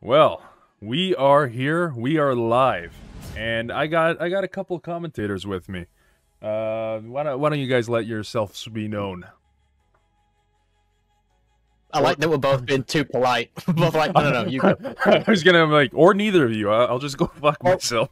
Well, we are here. We are live, and I got I got a couple commentators with me. Uh, why don't why don't you guys let yourselves be known? I like that we're both being too polite. Both like, no, no, no, you go. I was gonna like, or neither of you. I'll just go fuck myself.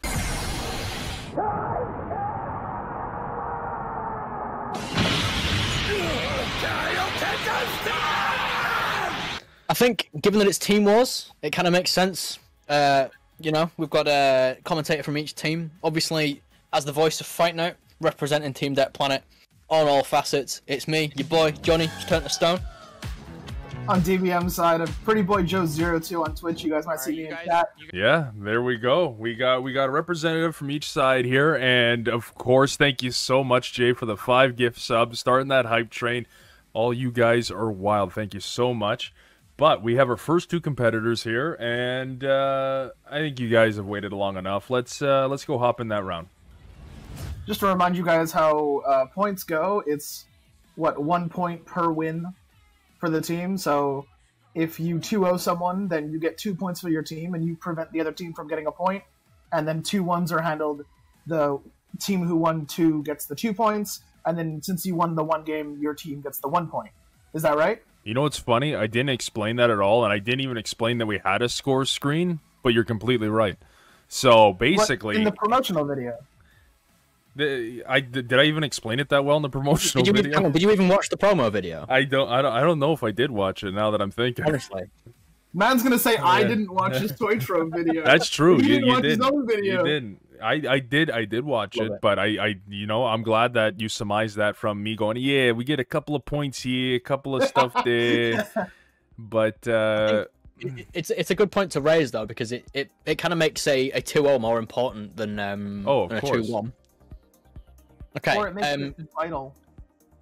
Think, given that it's Team Wars, it kind of makes sense. Uh, you know, we've got a commentator from each team. Obviously, as the voice of Fight Night, representing Team Deck Planet on all facets, it's me, your boy, Johnny, just turned to stone. on DBM side of Pretty Boy Joe 02 on Twitch. You guys might see me in chat. Yeah, there we go. We got we got a representative from each side here, and of course, thank you so much, Jay, for the five gift subs, starting that hype train. All you guys are wild. Thank you so much. But we have our first two competitors here, and uh, I think you guys have waited long enough. Let's uh, let's go hop in that round. Just to remind you guys how uh, points go, it's what one point per win for the team. So if you 2-0 someone, then you get two points for your team, and you prevent the other team from getting a point. And then two ones are handled. The team who won two gets the two points, and then since you won the one game, your team gets the one point. Is that right? You know what's funny? I didn't explain that at all, and I didn't even explain that we had a score screen. But you're completely right. So What- basically, in the promotional video. the, I did I even explain it that well in the promotional Did you, video? hang on, did you even watch the promo video? I don't, I don't, I don't know if I did watch it. Now that I'm thinking, Honestly. Man's gonna say I didn't watch his Toy Tro video. that's true. He You, didn't you watch his own video. You didn't. I, I did. I did watch it, it. but I, I, you know, I'm glad that you surmised that from me going. Yeah, we get a couple of points here, a couple of stuff there, but uh, It- It's it's a good point to raise though because it, it, it kind of makes a, a 2-0 more important than um Oh, of than a course. 2-1. Okay. or it makes Um, it vital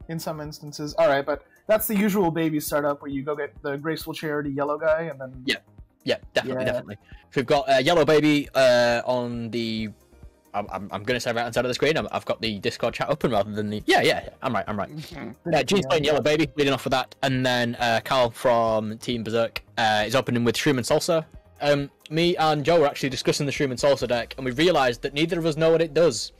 in some instances. All right, but that's the usual baby startup where you go get the graceful charity yellow guy, and then Yeah. yeah, definitely, Yeah. definitely. So we've got uh, Yellow Baby uh, on the. I'm, I'm, I'm going to say right hand side of the screen. I'm, I've got the Discord chat open rather than the. Yeah, yeah, I'm right, I'm right. Uh, Jean's playing Yellow Baby, leading off with that. And then uh, Karl from Team Berserk uh, is opening with Shroom and Salsa. Um, me and Joe were actually discussing the Shroom and Salsa deck, and we realised that neither of us know what it does.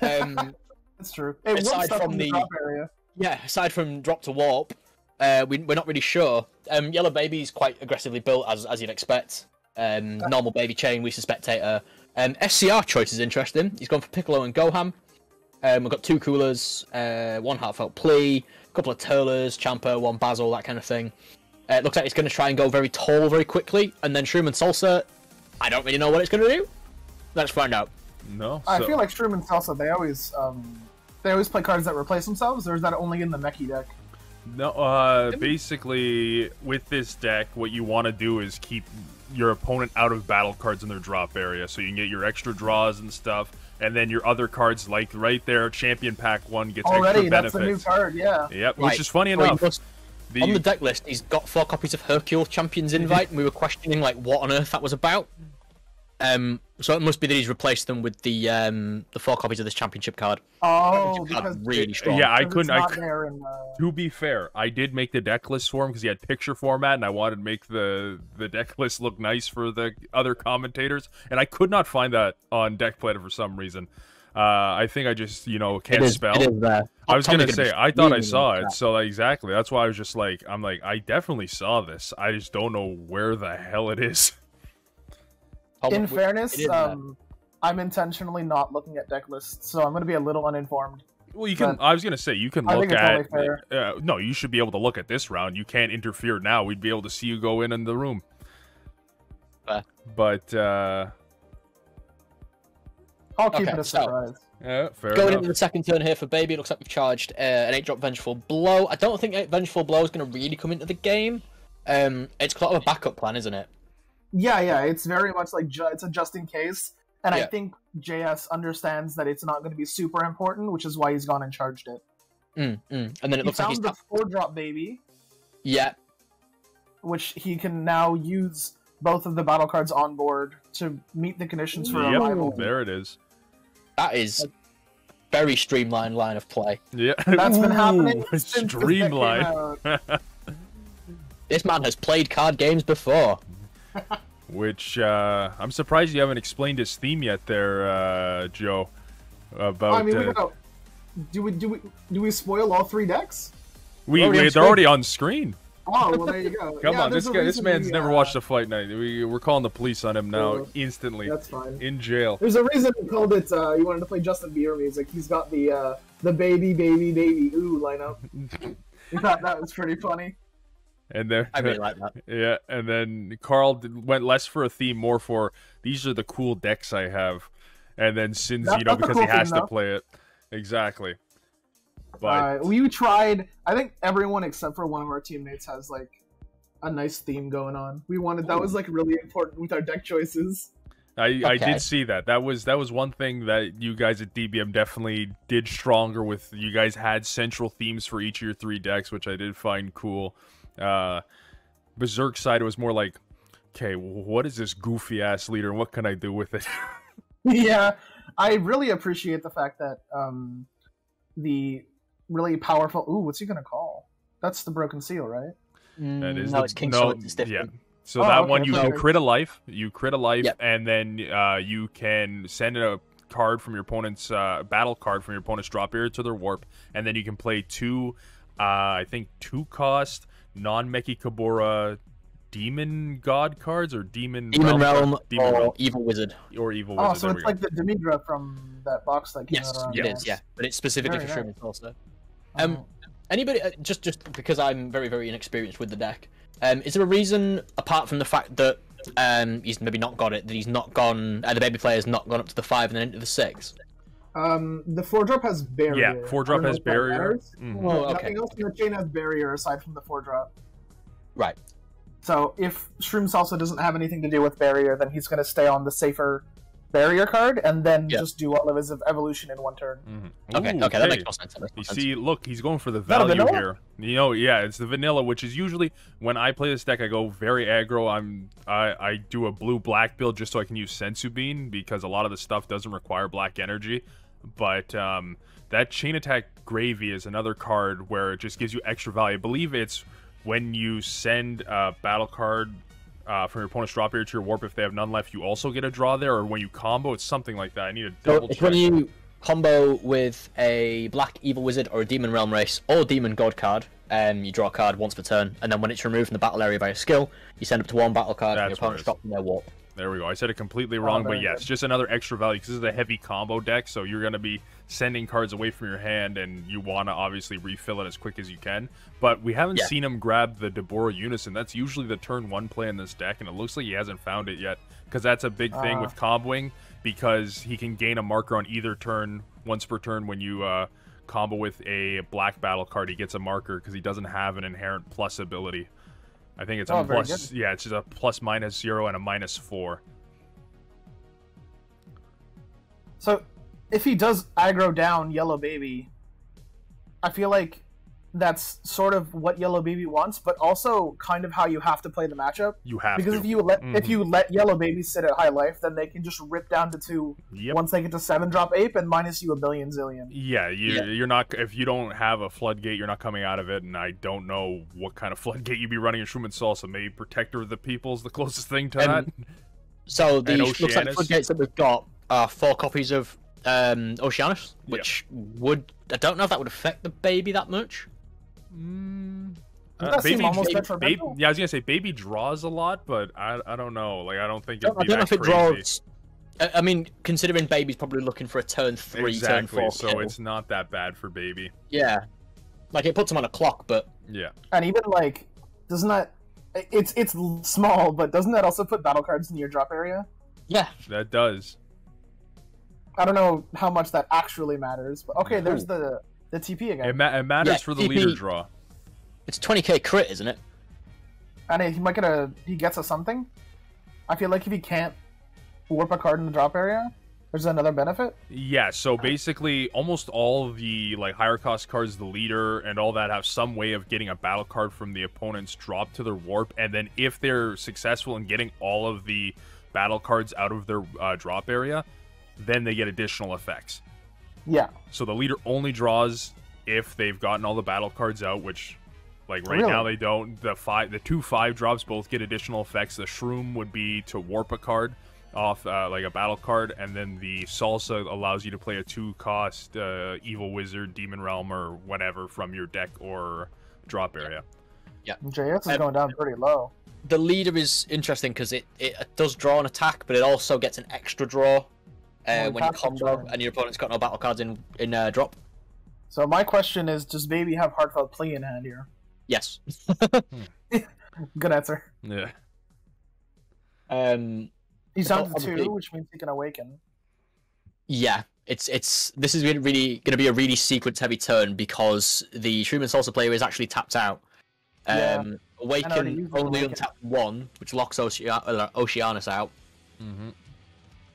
Um, That's true. It Aside from the the- drop area. yeah, aside from drop to warp, uh, we, we're not really sure. Um, Yellow Baby is quite aggressively built, as, as you'd expect. Um, normal baby chain, we spectator. Um, SCR choice is interesting. He's gone for Piccolo and Gohan. Um, we've got two coolers, uh, one heartfelt plea, a couple of Turles, Champa, one Basil, that kind of thing. Uh, it looks like he's going to try and go very tall very quickly, and then Shroom and Salsa. I don't really know what it's going to do. Let's find out. no. I feel like Shroom and Salsa they always um they always play cards that replace themselves, or is that only in the Mechie deck? No, uh, basically, with this deck, what you want to do is keep your opponent out of battle cards in their drop area, so you can get your extra draws and stuff, and then your other cards, like right there, Champion Pack One gets Already, extra that's the new benefits. card. Yeah. Yep, Right. which is funny enough. must- The, on the deck list, he's got four copies of Hercule Champions Invite, and we were questioning like what on earth that was about. Um, so it must be that he's replaced them with the um the four copies of this championship card. Oh, Championship card really strong. yeah, I couldn't. I not there in uh, to be fair, I did make the deck list for him because he had picture format, and I wanted to make the the deck list look nice for the other commentators, and I could not find that on Deck Planet for some reason. Uh, I think I just you know can't It is, spell. It is there. I was gonna say I thought I saw it, the so like, exactly that's why I was just like I'm like I definitely saw this. I just don't know where the hell it is. chat. in fairness, it is there. um, I'm intentionally not looking at deck lists, so I'm going to be a little uninformed. Well, you can. But I was gonna say you can I look think it's at. only fair. Uh, no, you should be able to look at this round. You can't interfere now. We'd be able to see you go in in the room. Fair. But uh, I'll keep Okay, it a so- surprise. yeah, fair Going enough. into the second turn here for Baby, it looks like we've charged uh, an 8 drop Vengeful Blow. I don't think 8 Vengeful Blow is going to really come into the game. Um, it's sort of a backup plan, isn't it? Yeah, yeah, it's very much like ju- it's a just in case, and I think JS understands that it's not going to be super important, which is why he's gone and charged it. Mm, mm. And then it He looks like found he's. the four drop baby, Yeah, which he can now use both of the battle cards on board to meet the conditions for Yep, arrival. there it is. that is very streamlined line of play. Yeah, That's been happening Ooh, since this deck came streamline. out. This man has played card games before. which uh, I'm surprised you haven't explained his theme yet, there, uh, Joe. About I mean, we uh, gotta, do we do we do we spoil all three decks? we, we- they're already on screen. Oh well, there you go. Come Yeah, on, this guy, this man's we, never uh, watched a fight night. We, we're calling the police on him now instantly That's fine. in jail. There's a reason we called it. Uh, you wanted to play Justin Bieber music. He's got the uh, the baby, baby, baby ooh lineup. we thought that was pretty funny. And then I really like that. Yeah, and then Karl did, went less for a theme, more for these are the cool decks I have, and then Sins, That- you know, because cool he has thing, to though. play it. Exactly. But Uh, we tried. I think everyone except for one of our teammates has like a nice theme going on. We wanted that was like really important with our deck choices. I, I did see that. That was that was one thing that you guys at DBM definitely did stronger with. You guys had central themes for each of your three decks, which I did find cool. Uh, Berserk side was more like, okay, what is this goofy ass leader, and what can I do with it? yeah, I really appreciate the fact that um, the really powerful. Ooh, what's he gonna call? That's the broken seal, right? That Mm, no, the- it's King no, Sword. It's different. Yeah. So Oh, that okay, one you okay. can crit a life, you crit a life, Yep. and then uh, you can send a card from your opponent's uh, battle card from your opponent's drop area to their warp, and then you can play two, uh, I think two cost non Mechikabura demon god cards or demon Demon Realm demon or realm Evil Wizard. or evil wizard. Oh, so there it's we like the Demigra from that box that came Yes, out around. it Yeah. but it's specifically Very for nice. streamers also. Um, Oh. Anybody, uh, just just because I'm very very inexperienced with the deck, um, is there a reason apart from the fact that um he's maybe not got it that he's not gone, uh, the baby player's not gone up to the five and then into the six? Um, the four drop has barrier. Yeah, four drop has if that barrier. matters. Mhm. Oh, okay. Nothing else in the chain has barrier aside from the four drop. Right. So if Shroom Salsa doesn't have anything to do with barrier, then he's going to stay on the safer barrier card and then Yeah. just do all of his evolution in one turn. Mhm. Okay. Ooh, okay, that makes more sense. That makes You sense. see, look, he's going for the value vanilla? here. You know, yeah, it's the vanilla, which is usually when I play this deck, I go very aggro. I'm I, I do a blue black build just so I can use Sensu Bean because a lot of the stuff doesn't require black energy. But um, that chain attack gravy is another card where it just gives you extra value. I believe it's when you send a battle card uh, from your opponent's drop area to your warp if they have none left, you also get a draw there, or when you combo, it's something like that. I need a to So double it's check. when you combo with a black evil wizard or a demon realm race or demon god card. Um, you draw a card once per turn, and then when it's removed from the battle area by a skill, you send up to one battle card, and your That's what it opponent's is. drop from their warp. There we go. I said it completely wrong, but yes, good. just another extra value because this is a heavy combo deck, so you're going to be sending cards away from your hand, and you want to obviously refill it as quick as you can. But we haven't Yeah. seen him grab the Dabura Unison. That's usually the turn one play in this deck, and it looks like he hasn't found it yet because that's a big thing Ah. with comboing because he can gain a marker on either turn once per turn when you uh, combo with a black battle card. He gets a marker because he doesn't have an inherent plus ability. I think it's a Oh, very plus. Yeah, it's just a plus minus zero and a minus four. So if he does aggro down Yellow Baby, I feel like that's sort of what Yellow Baby wants, but also kind of how you have to play the matchup. You have Because to. if you let if Mhm. you let Yellow Baby sit at high life, then they can just rip down to two Yep. once they get to seven drop ape and minus you a billion zillion. Yeah, you, Yeah. you're not. If you don't have a floodgate, you're not coming out of it. And I don't know what kind of floodgate you'd be running in Shroom and Salsa. Maybe Protector of the People is the closest thing to Um, that. So the looks like the floodgates that we've got are four copies of um, Oceanus, which would I don't know if that would affect the baby that much. Doesn't Uh, baby, almost baby, baby- yeah, I was gonna say baby draws a lot, but I, I don't know. Like I don't think I it'd don't, I don't know that if it crazy. draws. I, I mean, considering baby's probably looking for a turn three, turn exactly. four. So kill. it's not that bad for baby. yeah, like it puts him on a clock, but Yeah. And even like, doesn't that? It's it's small, but doesn't that also put battle cards in your drop area? yeah, That does. I don't know how much that actually matters, but okay, there's the the TP again, It, ma- it matters Yeah, for the TP. leader draw. it's 20k crit, isn't it? and he might get a he gets a something. I feel like if he can't warp a card in the drop area, there's another benefit. Yeah, so basically almost all the like higher cost cards, the leader and all that have some way of getting a battle card from the opponent's drop to their warp, and then if they're successful in getting all of the battle cards out of their uh, drop area, then they get additional effects. Yeah, So the leader only draws if they've gotten all the battle cards out, which Like right Really? now they don't. The five, the two five drops both get additional effects. The shroom would be to warp a card off uh, like a battle card, and then the salsa allows you to play a two cost uh, evil wizard, demon realm, or whatever from your deck or drop area. Yeah, JS is Um, going down pretty low. The leader is interesting because it, it does draw an attack, but it also gets an extra draw uh, Well, when you passive combo and your opponent's got no battle cards in in uh, drop. So my question is, does Baby have Heartfelt Plea in hand here? Yes. Good answer. Yeah. Um. He's It's down to two, which means he can awaken. Yeah, it's it's this is really going to be a really sequence heavy turn because the Shroom and Salsa player is actually tapped out. Um, Yeah. And Awaken only Awaken. untap one, which locks Ocean- uh, Oceanus out. Mm-hmm.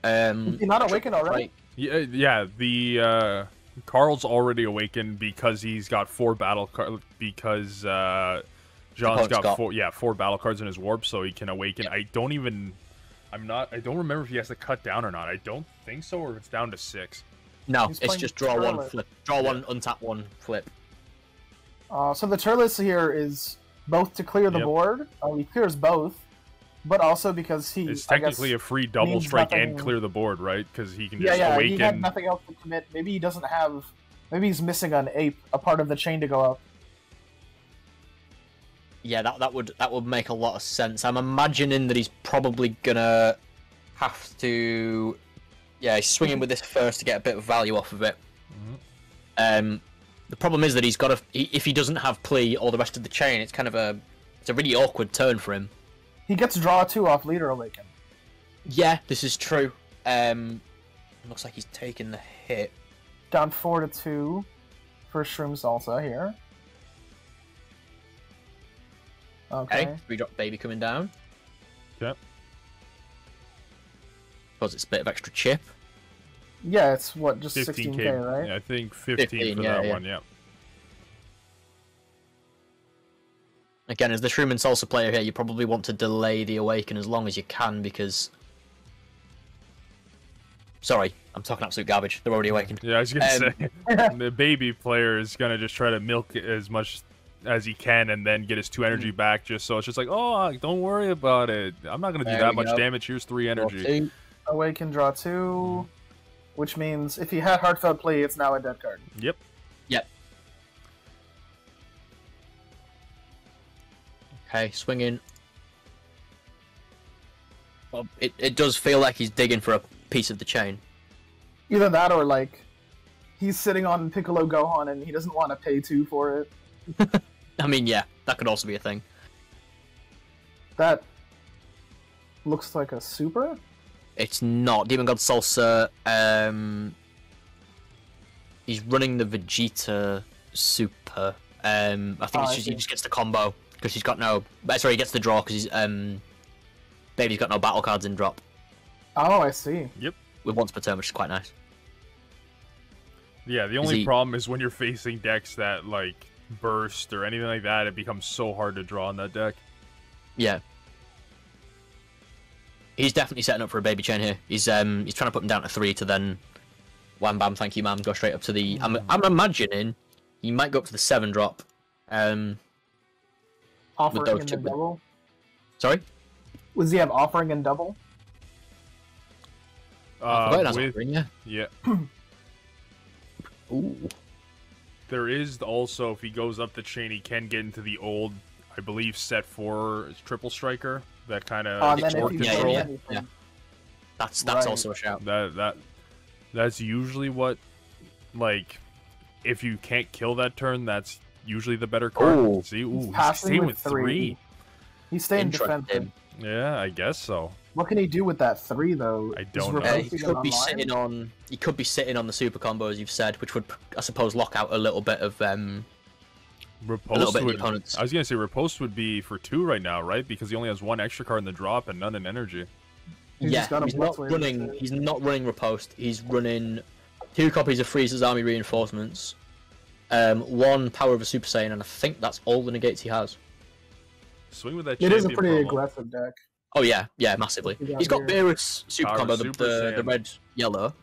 Um, Is he not awakened already? right. Yeah, yeah. The uh, Karl's already awakened because he's got four battle cards. Because uh, John's opponent's got, got- four, yeah, four battle cards in his warp, so he can awaken. I don't even. I'm not. I don't remember if he has to cut down or not. I don't think so, or it's down to six. No, He's it's just draw one, flip, draw one, untap one, flip. Uh, so the Turles here is both to clear the Yep. board. Uh, he clears both, but also because he. It's I guess, technically a free double means strike and clear the board, right? Because he can yeah, just yeah. awaken. He had nothing else to commit. Maybe he doesn't have. Maybe he's missing an ape, a part of the chain to go up. Yeah, that that would that would make a lot of sense. I'm imagining that he's probably gonna have to. Yeah, he's swinging with this first to get a bit of value off of it. Mhm. Um, the problem is that he's got to. He, if he doesn't have plea or the rest of the chain, it's kind of a. It's a really awkward turn for him. He gets draw two off leader awaken. Yeah, this is true. Um, looks like he's taking the hit. Down four to two for Shroom Salsa here. Okay. Okay, three drop baby coming down. Yep. Because it's a bit of extra chip. Yeah, it's what just 15k. 16k, right? Yeah, I think 15, 15, for yeah, that yeah. one. Yeah. Again, as the Shroom and Salsa player here, you probably want to delay the awaken as long as you can because. Sorry, I'm talking absolute garbage. They're already awakened. Yeah, I was gonna Um, say the baby player is gonna just try to milk as much as he can and then get his two energy back. Just so it's just like, oh, don't worry about it. I'm not gonna do that much go. damage. Here's three Draw energy. two. Awaken, draw two, which means if he had Heartfelt Plea, it's now a dead card. Yep. Yep. Okay, swinging. Well, it, it does feel like he's digging for a piece of the chain. Either that or like he's sitting on Piccolo Gohan and he doesn't want to pay two for it. I mean, yeah, that could also be a thing. That looks like a super. It's not. Demon God Salsa, um. He's running the Vegeta Super. Um, I think Oh, it's just, he just gets the combo because he's got no. Sorry, he gets the draw because he's um. Baby's got no battle cards in drop Oh, I see. Yep. With once per turn, which is quite nice. Yeah, the only he- problem is when you're facing decks that like burst or anything like that, it becomes so hard to draw on that deck. Yeah. He's definitely setting up for a baby chain here. He's um he's trying to put him down to three to then wham bam thank you ma'am go straight up to the I'm I'm imagining he might go up to the seven drop. Um Offering those and two then double. sorry? Was he have offering and double? I Uh, forgot it has with, offering, yeah. yeah, Ooh. there is also if he goes up the chain, he can get into the old, I believe, set four triple striker. That kind of Uh, and then sure. if he Yeah, yeah, yeah, yeah. Yeah. That's that's Right. also a shout. that that that's usually what like if you can't kill that turn, that's usually the better card. Ooh. See, ooh, he's he's staying with with three. three. He's staying Interesting. defensive. Yeah, I guess so. What can he do with that three though? I don't know. He could be online? sitting on he could be sitting on the super combo as you've said, which would I suppose lock out a little bit of um Riposte a little bit of the would, opponents. I was gonna say Riposte would be for two right now, right? Because he only has one extra card in the drop and none in energy. He's yeah, just got a he's not running. instead. He's not running riposte. He's running two copies of Frieza's army reinforcements, um, one power of a Super Saiyan, and I think that's all the negates he has. Swing with that. It is a pretty promo. aggressive deck. Oh yeah, yeah, massively. He He's got here. Beerus super Power combo, the, Super the, the red yellow.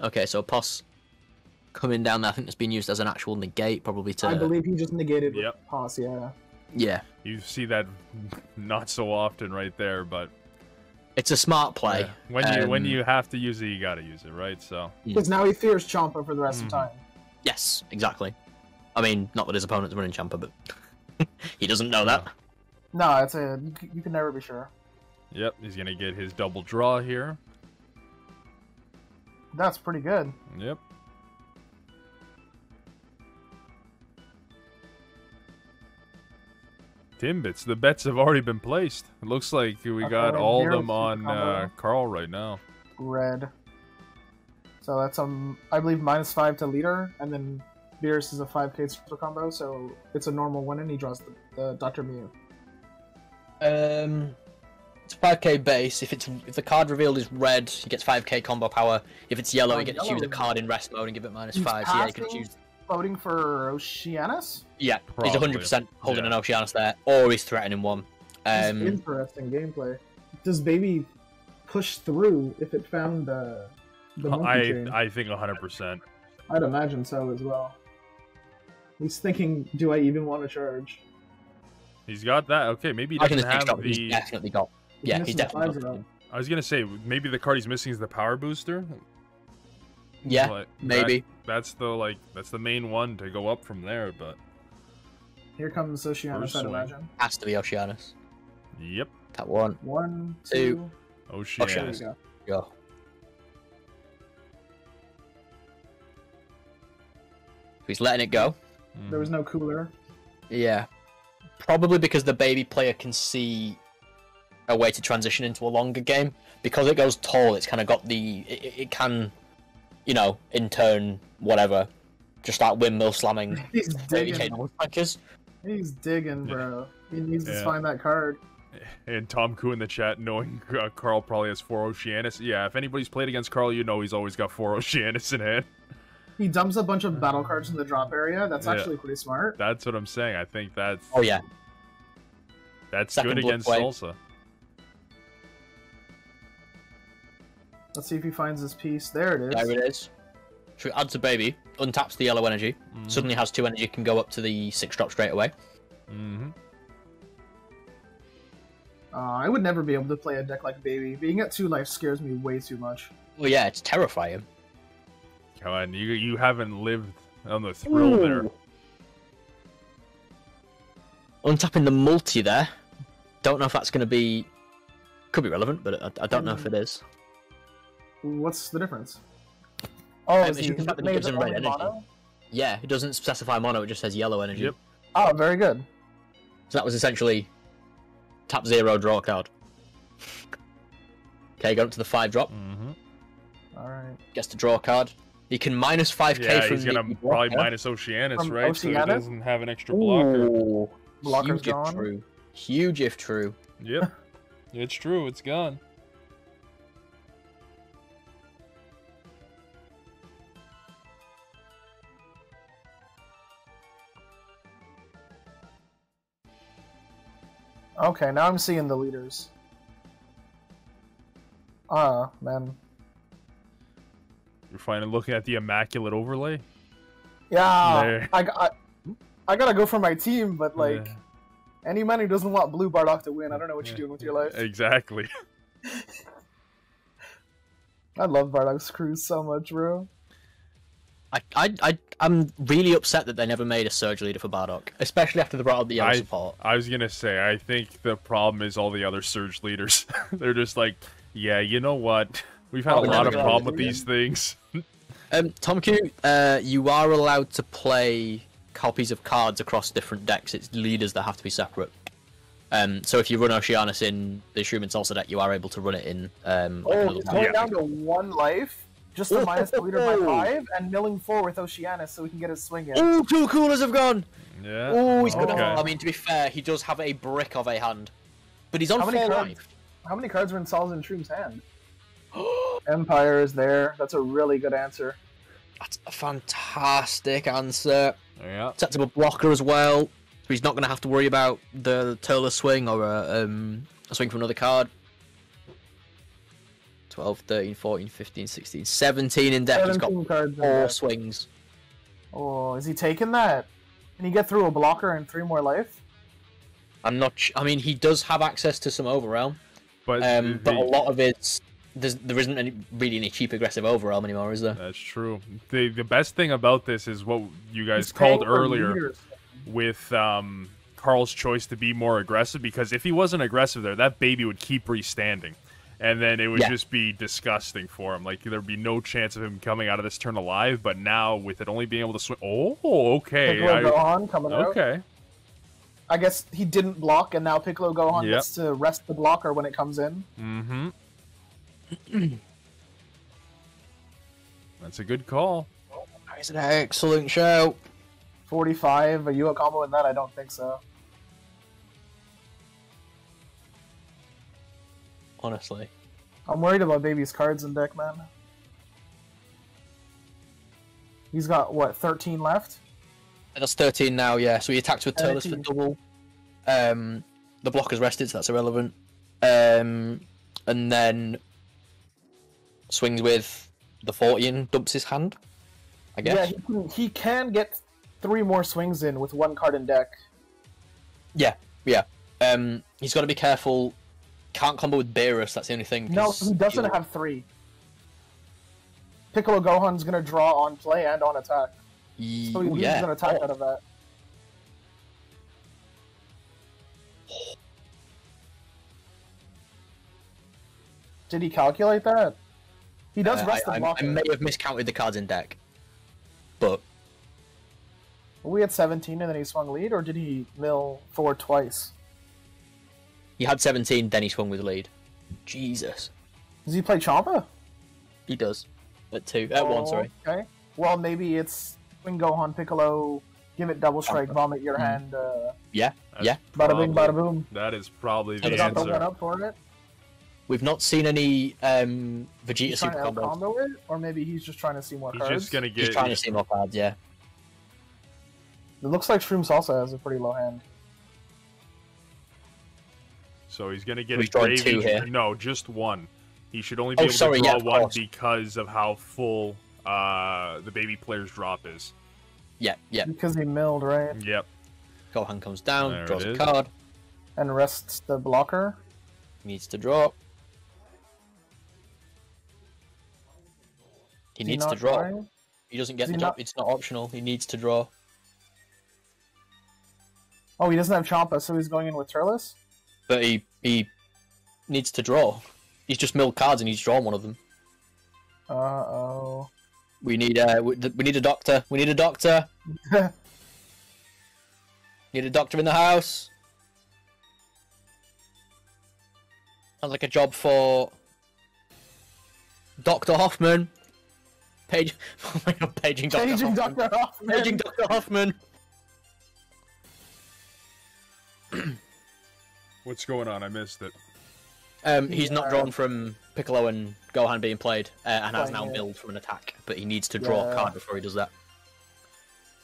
Okay, so Pos. coming down there. I think that's been used as an actual negate, probably to. I believe he just negated with Yep. Pass, yeah. Yeah, You see that not so often right there, but it's a smart play. yeah, when you when Um, you have to use it, you got to use it, right? So Because now he fears Champa for the rest Mhm. of time. Yes, exactly. I mean, not that his opponent's running Champa, but he doesn't know that. No, it's a you, c- you can never be sure. yep, he's gonna get his double draw here. That's pretty good. Yep. Timbits, the bets have already been placed. It looks like we Okay, got all of here's them the on uh. Karl right now. Red. So that's um I believe minus five to leader, and then Beerus is a five K super combo, so it's a normal win and he draws the, the Dr. Mew. Um, it's 5k base. If it's if the card revealed is red, he gets 5k combo power. If it's yellow, Oh, he gets to yellow use a card in rest mode and give it minus He's five. So yeah, you can choose. Voting for Oceanus? Yeah, he's Probably. 100% holding Yeah. an Oceanus there, or he's threatening one. Um, interesting gameplay. Does Baby push through if it found the the uh, monkey I chain? I think 100%. I'd imagine so as well. He's thinking, do I even want to charge? He's got that. Okay, maybe he I can doesn't just pick have up. He's the. definitely got. He's Yeah, missing he's definitely got. I was gonna say maybe the card he's missing is the power booster. Yeah, but that- maybe. that's the like that's the main one to go up from there. But Here comes Oceanus, I'd imagine. Has to be Oceanus. yep, That one. One, Two. two. Oceanus. There we go. He's letting it go. There was no cooler. Yeah. Probably because the baby player can see a way to transition into a longer game. Because it goes tall, it's kind of got the. It, it- it can, you know, in turn, whatever, just start windmill slamming He's baby digging. chain. He's digging, bro. He needs to find that card. And Tom Koo in the chat, knowing uh, Karl probably has four Oceanus. Yeah, if anybody's played against Karl, you know he's always got four Oceanus in hand. He dumps a bunch of battle cards in the drop area. That's Yeah. actually pretty smart. That's what I'm saying. I think that's Oh, yeah. that's Second good against play. Salsa. Let's see if he finds his piece. There it is. There it is. So it adds a baby, untaps the yellow energy, Mhm. suddenly has two energy, can go up to the six drop straight away. hmm Uh, I would never be able to play a deck like Baby. Being at two life scares me way too much. Well, yeah, it's terrifying. Come on, you you haven't lived on the thrill there. Ooh. Untapping the multi there. Don't know if that's going to be. Could be relevant, but I, I don't know if it is. What's the difference? Oh, Um, is it's he just the fact that it gives it him red energy. mono? Yeah, it doesn't specify mono, it just says yellow energy. Yep. Oh, very good. So that was essentially tap zero, draw a card. Okay, go up to the five drop, Mm -hmm. All right. gets to draw a card. He can minus 5k Yeah, from he's gonna blocker. probably minus Oceanus, From right? So he doesn't have an extra blocker. Ooh, Blocker's huge if true. Huge if true. Yep, it's true. It's gone. Okay, now I'm seeing the leaders. Ah, man. You're finally looking at the immaculate overlay. Yeah, There. I, I, I gotta go for my team, but like, Yeah. any man who doesn't want Blue Bardock to win, I don't know what you're doing with your life. Exactly. I love Bardock's crew so much, bro. I, I, I, I'm really upset that they never made a surge leader for Bardock, especially after they brought out the yellow I- support. I was gonna say, I think the problem is all the other surge leaders. They're just like, yeah, you know what? We've had Oh, a lot of gonna problem with it these things. Um, Tom Q, uh, you are allowed to play copies of cards across different decks. It's leaders that have to be separate. Um, so if you run Oceanus in the Shroom and Salsa deck, you are able to run it in. Um, Oh, another he's one. going Yeah. down to one life, just to minus the leader by five, and milling four with Oceanus so he can get his swing in. Ooh, two coolers have gone. Yeah. Oh, he's gonna. Okay. I mean, to be fair, he does have a brick of a hand, but he's on How many four cards? life. How many cards are in Sal's and Shroom's hand? Empire is there. That's a really good answer. That's a fantastic answer. Yeah. Sets up a blocker as well, so he's not going to have to worry about the Turles swing or a, um, a swing from another card. 12, 13, 14, 15, 16, 17 in deck. He's got 17 cards four there. swings. Oh, is he taking that? Can he get through a blocker and three more life? I'm not. Sh- I mean, he does have access to some overrealm, But um, but a lot of it's there's, there isn't any really any cheap aggressive overrealm anymore, is there? That's true. The the best thing about this is what you guys He's called earlier with um, Karl's choice to be more aggressive because if he wasn't aggressive there, that baby would keep restanding. And then it would Yeah. just be disgusting for him. Like there'd be no chance of him coming out of this turn alive. But now with it only being able to swing, oh, okay, Piccolo I- Gohan coming out. okay, I guess he didn't block, and now Piccolo Gohan Yep. gets to rest the blocker when it comes in. mm-hmm. That's a good call. It's an excellent show. 45, are you a combo in that? I don't think so. Honestly, I'm worried about Baby's cards in deck, man. He's got, what, 13 left? that's 13 now. Yeah, so he attacked with Turles for double. Um, the blocker's rested, so that's irrelevant. Um, and then swings with the 40 and dumps his hand. I Yeah, guess. he can, he can get three more swings in with one card in deck. Yeah, yeah. Um, he's got to be careful. Can't combo with Beerus. That's the only thing. No, he doesn't he'll- have three. Piccolo Gohan's gonna draw on play and on attack. So he loses yeah. an attack Oh, out of that. Did he calculate that? He does uh, rest I, the I- blocker. I may have miscounted the cards in deck, but Were we had 17 and then he swung lead, or did he mill four twice? he had 17. Then he swung with lead. Jesus, Does he play Champa? he does at two, at one. Oh, Sorry. Okay. Well, maybe it's Swing Gohan, Piccolo, give it double strike, vomit your Hmm. hand, uh, Yeah, That's yeah. bada bing, bada boom. That is probably the is Got the answer. one up for it. We've not seen any um, Vegeta super to out combos. combo it, or maybe he's just trying to see more He's cards. just gonna He's get. trying to see more cards. Yeah. It looks like Shroom Salsa has a pretty low hand. So he's gonna get He's a gravy. two here. No, just one. He should only be Oh, able sorry, to draw of one course. because of how full uh, the baby player's drop is. Yeah, yeah. Because he milled, right? Yep. Gohan comes down, There draws a card, And rests the blocker. needs to draw. He Is needs to draw. drawing? He doesn't get Is the he job. not- It's not optional. He needs to draw. Oh, he doesn't have Champa, so he's going in with Turles? But he he needs to draw. He's just milled cards and he's drawn one of them. Uh oh. We need uh we, we need a doctor. We need a doctor. Need a doctor in the house. Sounds like a job for Doctor Hoffman. Page. Oh my god, paging Doctor Paging Hoffman. Dr. Hoffman. Paging Doctor Hoffman. What's going on? I missed it. Um, he's not drawn from Piccolo and Gohan being played, uh, and has now Playing milled from an attack. But he needs to draw a card before he does that.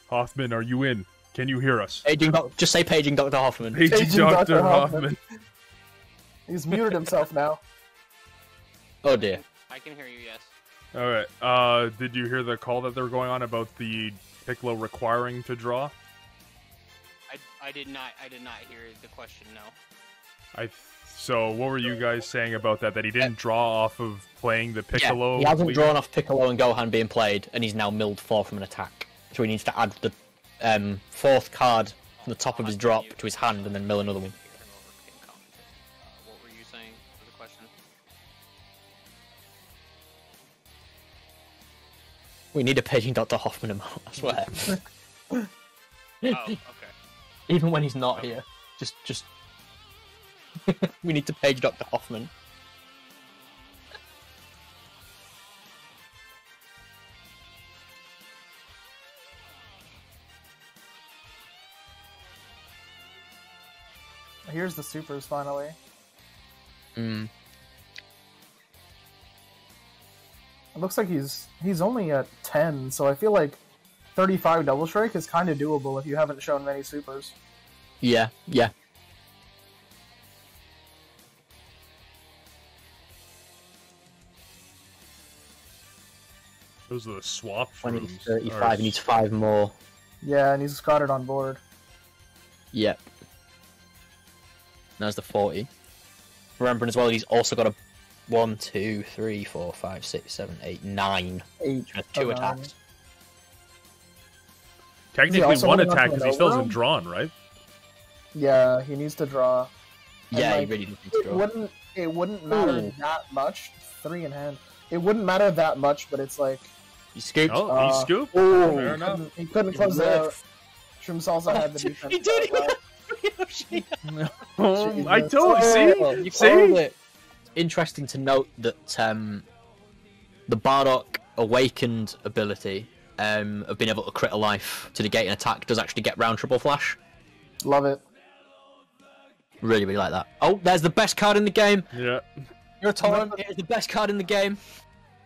Hoffman, are you in? Can you hear us? Paging just say paging Doctor Hoffman. Paging Paging Dr. Dr. Hoffman. Hoffman. He's muted himself now. Oh dear. I can hear you, yes. All right. Uh, did you hear the call that they were going on about the Piccolo requiring to draw? I, I did not I did not hear the question, no. I. So what were you guys saying about that? That he didn't draw off of playing the Piccolo. Yeah, he hasn't lead? drawn off Piccolo and Gohan being played, and he's now milled four from an attack. So he needs to add the um, fourth card from the top of his drop to his hand, and then mill another one. We need a paging Doctor Hoffman amount, I swear. Oh, okay. Even when he's not here, just just. we need to page Doctor Hoffman. Here's the supers finally. Hmm. It looks like he's he's only at 10, so I feel like 35 double strike is kind of doable if you haven't shown many supers. Yeah, yeah. Those are the swap When rooms. 35, he needs five more. Yeah, and he's got it on board. Yep. There's the 40. Remembering as well, he's also got a 1, 2, 3, 4, 5, 6, 7, 8, Two attacks. Technically one attack because he still hasn't drawn, right? Yeah, he needs to draw. And, Yeah, he really does need to It wouldn't. It wouldn't matter Ooh. that much. Three in hand. It wouldn't matter that much, but it's like. He scooped. Oh, Uh, he scooped. Oh, Fair he enough. couldn't, he couldn't close it out. Shroom also had the He defense. did but, uh, Oh, I Jesus. told Oh, see, you see. Called it. Interesting to note that um, the Bardock awakened ability um, of being able to crit a life to negate an attack does actually get round triple flash. Love it. Really, really like that. Oh, there's the best card in the game. Yeah. You're a torrent. It is the best card in the game.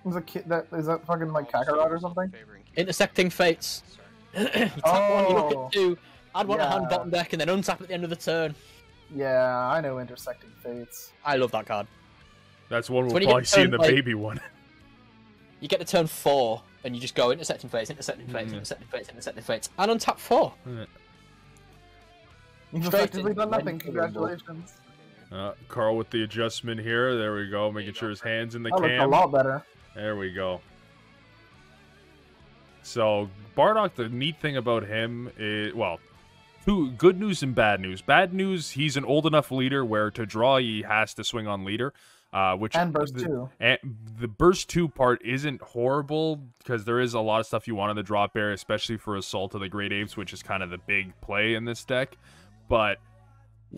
Is that, kid, that, is that fucking like Kakarot or something? Intersecting fates. you tap one, you look Oh. at two. Add one to hand bottom deck and then untap at the end of the turn. Yeah, I know intersecting fates. I love that card. That's one we'll when probably see in the turned, like- baby one. You get to turn four and you just go intersecting fates, intersecting fates, Mhm. intersecting fates, intersecting fates, and untap four. You've Straight effectively done nothing. Went for the ball. Congratulations. Uh, Karl with the adjustment here. There we go, making sure his hands in the That looked a lot better. There we go. So Bardock, the neat thing about him is well, two good news and bad news. Bad news, he's an old enough leader where to draw he has to swing on leader. Uh, which And burst the, two. And the burst two part isn't horrible because there is a lot of stuff you want in the drop area, especially for Assault of the Great Apes, which is kind of the big play in this deck. But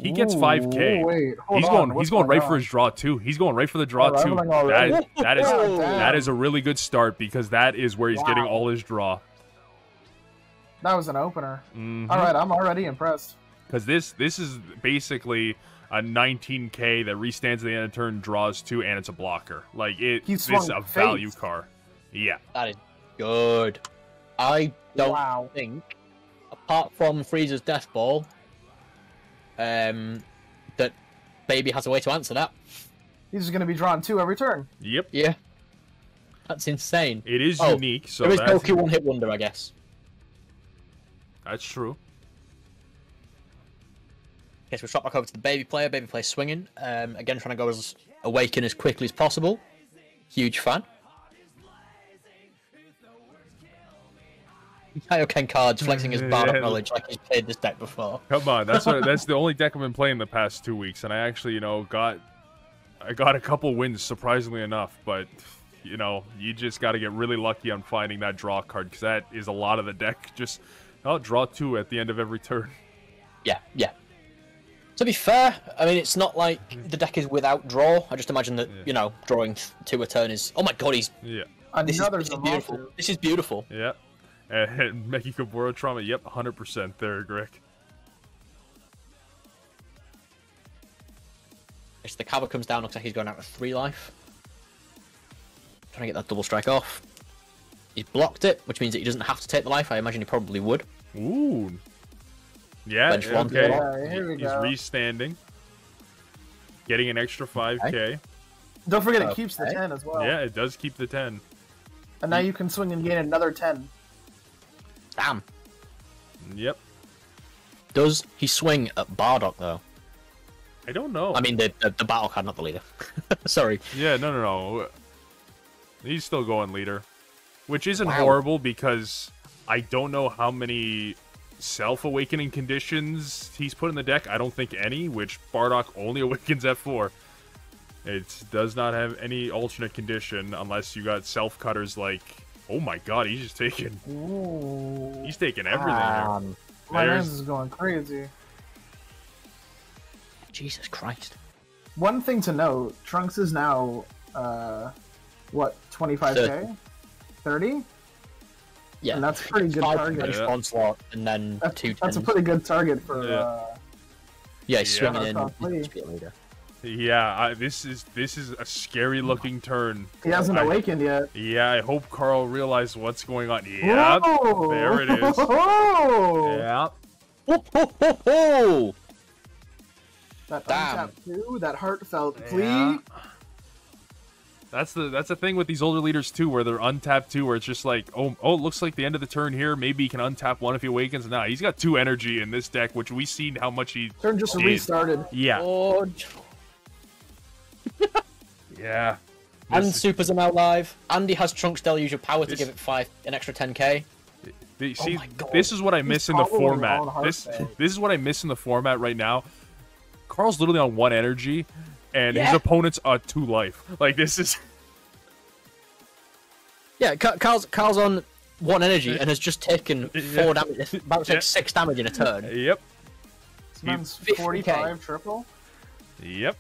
he gets 5k. Wait, he's on, going. what's He's going right for his draw two. He's going right for the draw Oh, too. leveling That, already? that is that is a really good start because that is where he's getting all his draw. That was an opener. Mm-hmm. All right, I'm already impressed. Because this this is basically a 19k that restands at the end of turn, draws two, and it's a blocker. Like it. He This is a value face. car. Yeah. That is good. I don't Wow. think, apart from Frieza's death ball, um, that Baby has a way to answer that. He's just gonna be drawn two every turn. Yep. Yeah. That's insane. It is Oh, unique. So there is that's, Goku one hit wonder, I guess. that's true. Guess we'll swap back over to the baby player. Baby player swinging. Um, again, trying to go as awaken as quickly as possible. Huge fan. Kaioken Kards flexing his bar Yeah. knowledge like he's played this deck before. Come on, that's what, that's the only deck I've been playing the past two weeks, and I actually, you know, got I got a couple wins surprisingly enough, but you know, you just got to get really lucky on finding that draw card because that is a lot of the deck. Just I'll draw two at the end of every turn. Yeah, yeah. To be fair, I mean, it's not like mm. the deck is without draw. I just imagine that, you know, drawing two a turn is. Oh my god, he's. Yeah, This is, this is beautiful. Zamasu. This is beautiful. yeah. And Mechikabura trauma. Yep, 100% there, Greg. If the cover comes down, looks like he's going out with three life. Trying to get that double strike off. He's blocked it, which means that he doesn't have to take the life. I imagine he probably would. Ooh. Yeah. Bench one. okay. Yeah, here we He's go. restanding. Getting an extra 5k. Don't forget it uh, keeps the ten as well. Yeah, it does keep the 10. And now you can swing and gain another ten. Damn. Yep. Does he swing at Bardock though? I don't know. I mean, the the, the battle card, not the leader. Sorry. Yeah, no, no, no. He's still going leader, which isn't Wow. horrible because I don't know how many self-awakening conditions he's put in the deck. I don't think any, which Bardock only awakens at four. It does not have any alternate condition unless you got self cutters like. Oh my god, he's just taking. Ooh. He's taking everything here. Um, My There's- hands is going crazy. Jesus Christ. One thing to note: Trunks is now, uh, what, 25k, 30? Yeah. And that's pretty good Five target. punch Yeah. onslaught and then That's, two that's a pretty good target for. Yeah. Uh, Yeah, he's Yeah. in. Top He's three. supposed to be a leader. Yeah, I, this is this is a scary looking turn. he hasn't I- awakened yet. Yeah, I hope Karl realized what's going on. Yep. Whoa! there it is. Yeah. Ho, ho, ho, ho! That Damn. untap two, that heartfelt plea. Yeah. That's the that's the thing with these older leaders too, where they're untapped too, where it's just like, oh, oh, it looks like the end of the turn here. Maybe he can untap one if he awakens. Nah, he's got two energy in this deck, which we seen how much he. Turn just did. restarted. Yeah, Oh, yeah. and This- supers are now live. Andy has Trunks Deluge of power to This- give it five an extra 10k. the- see, my God. this is what I miss in the format. This this is what I miss in the format right now. Karl's literally on one energy, and his opponent's are two life. Like this is. Yeah, Karl's Karl's on one energy and has just taken Yeah. four damage, about to Yeah. six damage in a turn. Yep. This man's 50K. 45 triple, Yep.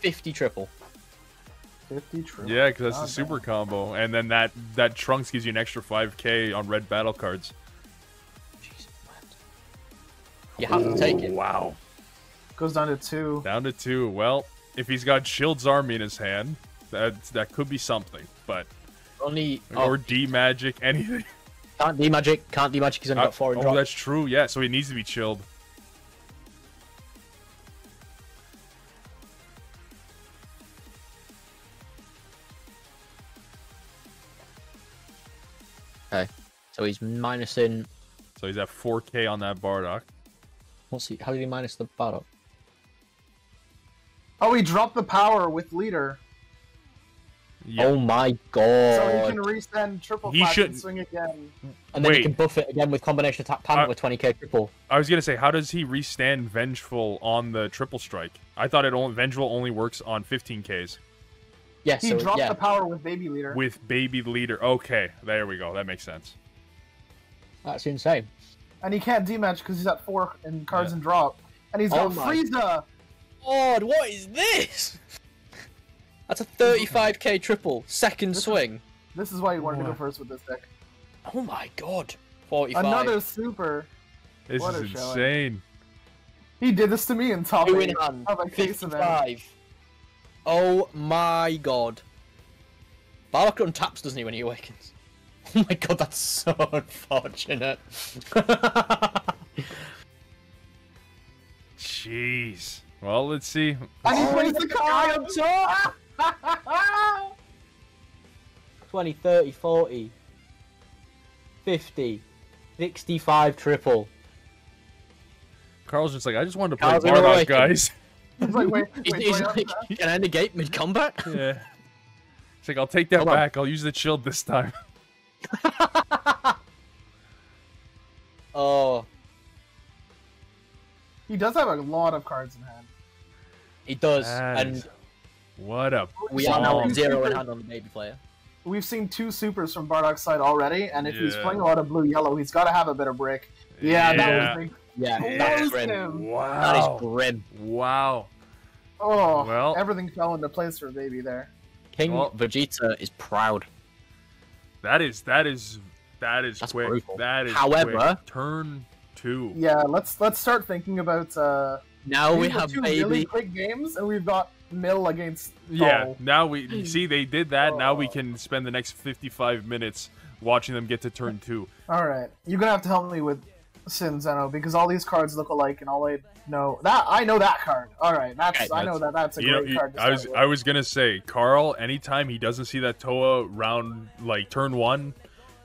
50 triple. 50 triple. Yeah, because that's God the super damn. combo, and then that that trunks gives you an extra 5k on red battle cards. You have to take it. Wow. Goes down to two. Down to two. Well, if he's got Shield's army in his hand, that that could be something. But Only oh, or D magic, anything. can't D magic, can't D magic. He's only got uh, four oh, drop. that's true. Yeah, so he needs to be chilled. Okay, so he's minusing. So he's at 4k on that Bardock. What's he? How did he minus the battle? Oh, he dropped the power with leader, Yeah. Oh my god. so god! he can resend triple He should- and swing again. and then Wait. you can buff it again with combination attack panic Uh, with 20k triple. I was gonna say, how does he restand Vengeful on the triple strike? I thought it only Vengeful only works on 15ks Yeah, He so dropped yeah, the power with baby leader. with Baby Leader. Okay, there we go. That makes sense. that's insane. and he can't dematch because he's at four in cards Yeah. and drop. And he's Oh got my- Frieza! God, what is this? That's a 35k triple second swing. This is why you wanted to go first with this deck. Oh my god. 45. Another super. This What is a showing. insane. He did this to me in top Two in hand. of a case event. 55. Oh my god. Bardock untaps, doesn't he, when he awakens? Oh my god, that's so unfortunate. Jeez. Well, let's see. And he the at the guy on card! top! 20, 30, 40, 50, 65 triple. Karl's just like, I just wanted to play Carl's in Bardock, guys. He's like, wait, He's, wait, he's like, can I negate mid combat? yeah. It's like, I'll take that Hold on. back. I'll use the shield this time. oh, He does have a lot of cards in hand. He does. That and What a we are now bomb. zero in hand on the baby player. We've seen two supers from Bardock's side already, and if he's playing a lot of blue yellow, he's got to have a bit of brick. Yeah, Yeah. that was big. Yeah, Close that's grim. him. Wow. is grim. Wow. Oh, Well- everything fell into place for baby there. King Well- Vegeta is proud. That is that is that is That's quick. brutal. That is However- quick. turn two. Yeah, let's let's start thinking about. Uh, Now we these were have two baby. really quick games, and we've got Mill against. Yeah. Tall. Now we you see they did that. Now we Oh. can spend the next 55 minutes watching them get to turn two. All right, you're gonna have to help me with Syn Xeno because all these cards look alike, and all I know that I know that card. All right, that's Okay, I know that that's a You know, great card. To I was start I was gonna say Karl. Anytime he doesn't see that Towa round like turn one,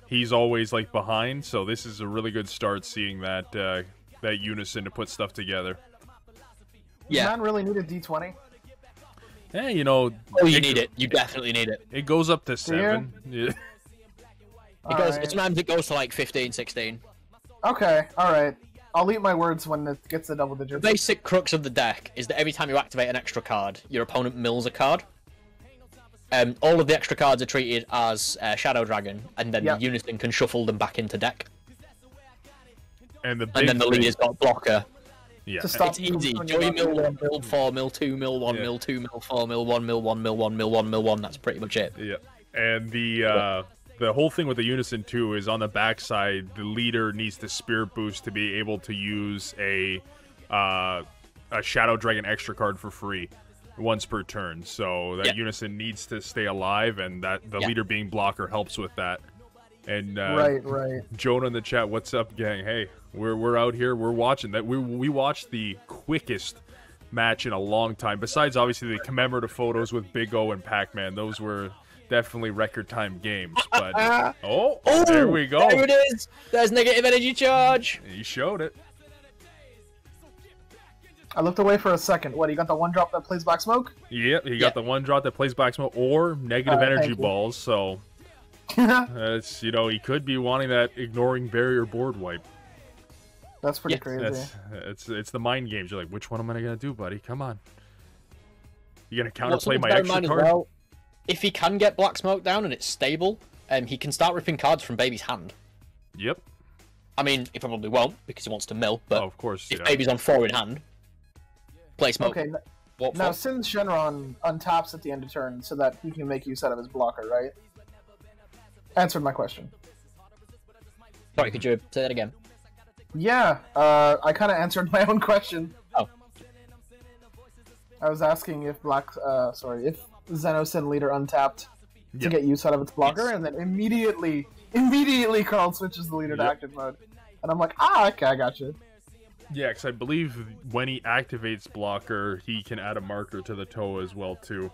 he's always like behind. So this is a really good start seeing that uh, that unison to put stuff together. Does Yeah. man really need a D20? Yeah, you know. Oh, you need it. You definitely need it. It goes up to seven. Yeah. It goes. Alright. Sometimes it goes to like 15, 16. Okay, all right. I'll eat my words when it gets to double digit. The basic crux of the deck is that every time you activate an extra card, your opponent mills a card. Um, all of the extra cards are treated as uh, Shadow Dragon, and then Yep. the Unison can shuffle them back into deck. And the big And then the thing- leader's got blocker. Yeah. To stop It's easy. from Joey mill one, mill four, mill two, mill one, Yeah. mill two, mill four, mill one, mill one, mill one, mill one, mill one. That's pretty much it. Yeah, and the uh, the whole thing with the unison too is on the backside. The leader needs the spirit boost to be able to use a uh, a shadow dragon extra card for free once per turn. So that Yeah. unison needs to stay alive, and that the Yeah. leader being blocker helps with that. And uh, Right, right. Jonah in the chat, what's up, gang? Hey, we're we're out here. We're watching that. We we watched the quickest match in a long time. Besides, obviously, the commemorative photos with Big O and Pac Man. Those were definitely record time games. But oh, Oh, there we go. There it is. There's negative energy charge. He showed it. I looked away for a second. What? You got the one drop that plays black smoke? Yep, he Yeah. got the one drop that plays black smoke or negative Uh, energy balls. So That's it's you know he could be wanting that ignoring barrier board wipe. Pretty Yeah, crazy. That's it's it's the mind games. You're like, which one am I gonna do, buddy? Come on. You gonna counterplay my bear extra card? well, if he can get black smoke down and it's stable, um, he can start ripping cards from baby's hand. Yep. I mean, he probably won't because he wants to mill. But oh, of course. if Yeah. baby's on four in hand, play smoke. Okay, n- Walk now four. Syn Shenron untaps at the end of turn so that he can make use out of his blocker, right? Answered my question. Sorry, could you say that again? Yeah, uh, I kind of answered my own question. Oh. I was asking if Black, uh, sorry, if Xenosin leader untapped to Yep. get use out of its blocker, Yes. and then immediately, immediately Karl switches the leader to active mode. And I'm like, ah, okay, I got you. Yeah, because I believe when he activates blocker, he can add a marker to the Towa as well too.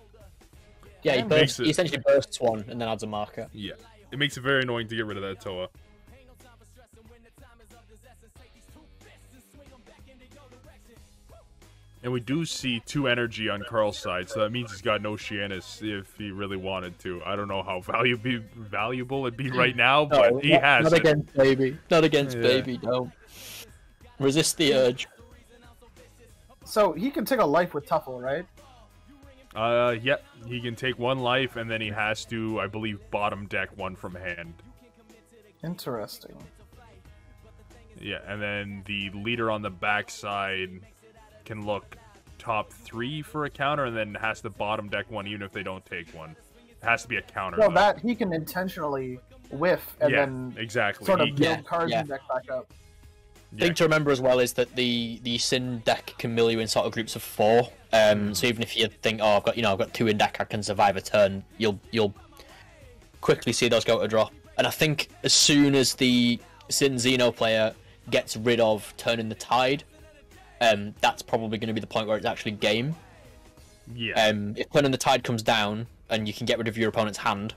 Yeah, he, Yeah, bursts, it- he essentially bursts one and then adds a marker. Yeah, it makes it very annoying to get rid of that Towa. And we do see two energy on Karl's side, so that means he's got no Oceanus if he really wanted to. I don't know how valuable valuable it'd be right now, but No, he not, has not it. against baby. Not against Yeah. baby. No. Resist the urge. So he can take a life with Tuffle, right? Uh, yep, he can take one life, and then he has to, I believe, bottom deck one from hand. Interesting. Yeah, and then the leader on the backside can look top three for a counter, and then has to bottom deck one even if they don't take one. It has to be a counter. Well, though. that he can intentionally whiff and yeah, then exactly. sort of build Yeah, cards yeah. and deck back up. yeah, thing to remember as well is that the the sin deck can mill you in sort of groups of four. Um, so even if you think, oh, I've got you know I've got two in deck, I can survive a turn. You'll you'll quickly see those go to draw. And I think as soon as the Syn Xeno player gets rid of turning the tide, um, that's probably going to be the point where it's actually game. yeah. Um, if turning the tide comes down and you can get rid of your opponent's hand,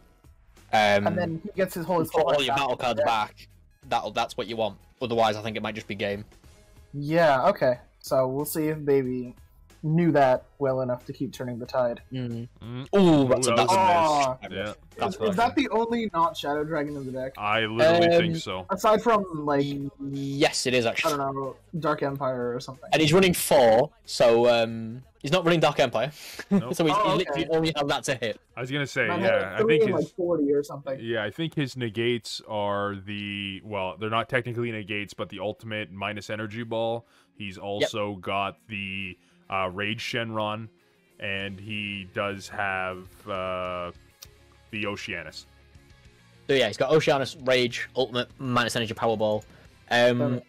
um, And then he gets his whole, his put all your back. battle cards Yeah. back, that'll that's what you want. Otherwise, I think it might just be game. Yeah, okay. So we'll see if Baby knew that well enough to keep turning the tide. Mm. Ooh, that's a, Ooh, that was a Oh. a miss. Yeah, That's is, what is I that the only not Shadow Dragon in the deck? I literally Um, think so. Aside from, like, Yes, it is actually. I don't know, Dark Empire or something. And he's running four, so um, he's not running Dark Empire. Nope. so he's, Oh, he okay. literally only has that to hit. I was gonna say, Man, yeah. I think and, his, like 40 or something. yeah, I think his negates are the well, they're not technically negates, but the ultimate minus energy ball. He's also got the uh, rage Shenron, and he does have uh, the Oceanus. So yeah, he's got Oceanus, Rage, Ultimate, Minus Energy Powerball. Um,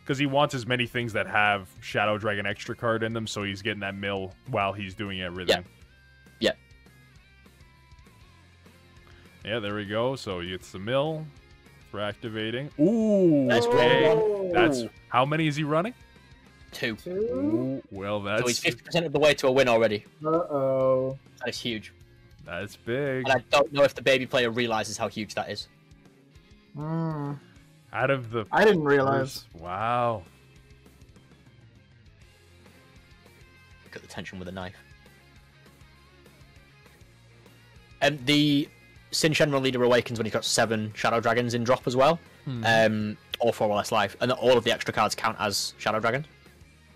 Because he wants as many things that have Shadow Dragon extra card in them, so he's getting that mill while he's doing everything. Yeah. Yeah, there we go. So he gets the mill for activating. Ooh, Nice okay. That's how many is he running? Two. Two? Ooh, well, So he's fifty percent of the way to a win already. Uh-oh. That is huge. that's big. And I don't know if the baby player realizes how huge that is. Hmm. Out of the I didn't realize. wow. Cut the tension with a knife. And the Syn Shenron leader awakens when he's got seven Shadow Dragons in drop as well. Um, or four or less life, and all of the extra cards count as Shadow Dragons.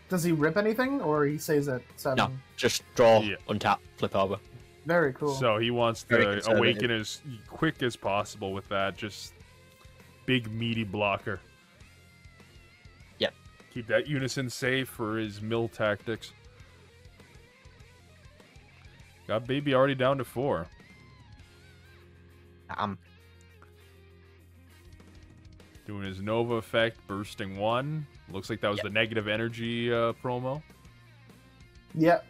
Does he rip anything, or he stays at seven? No, just draw, Yeah. untap, flip over. Very cool. So he wants to awaken as quick as possible with that. Just big meaty blocker. Yep. Keep that unison safe for his mill tactics. Got baby already down to four. Um, Doing his Nova effect, bursting one. Looks like that was Yep. the negative energy uh, promo. Yep.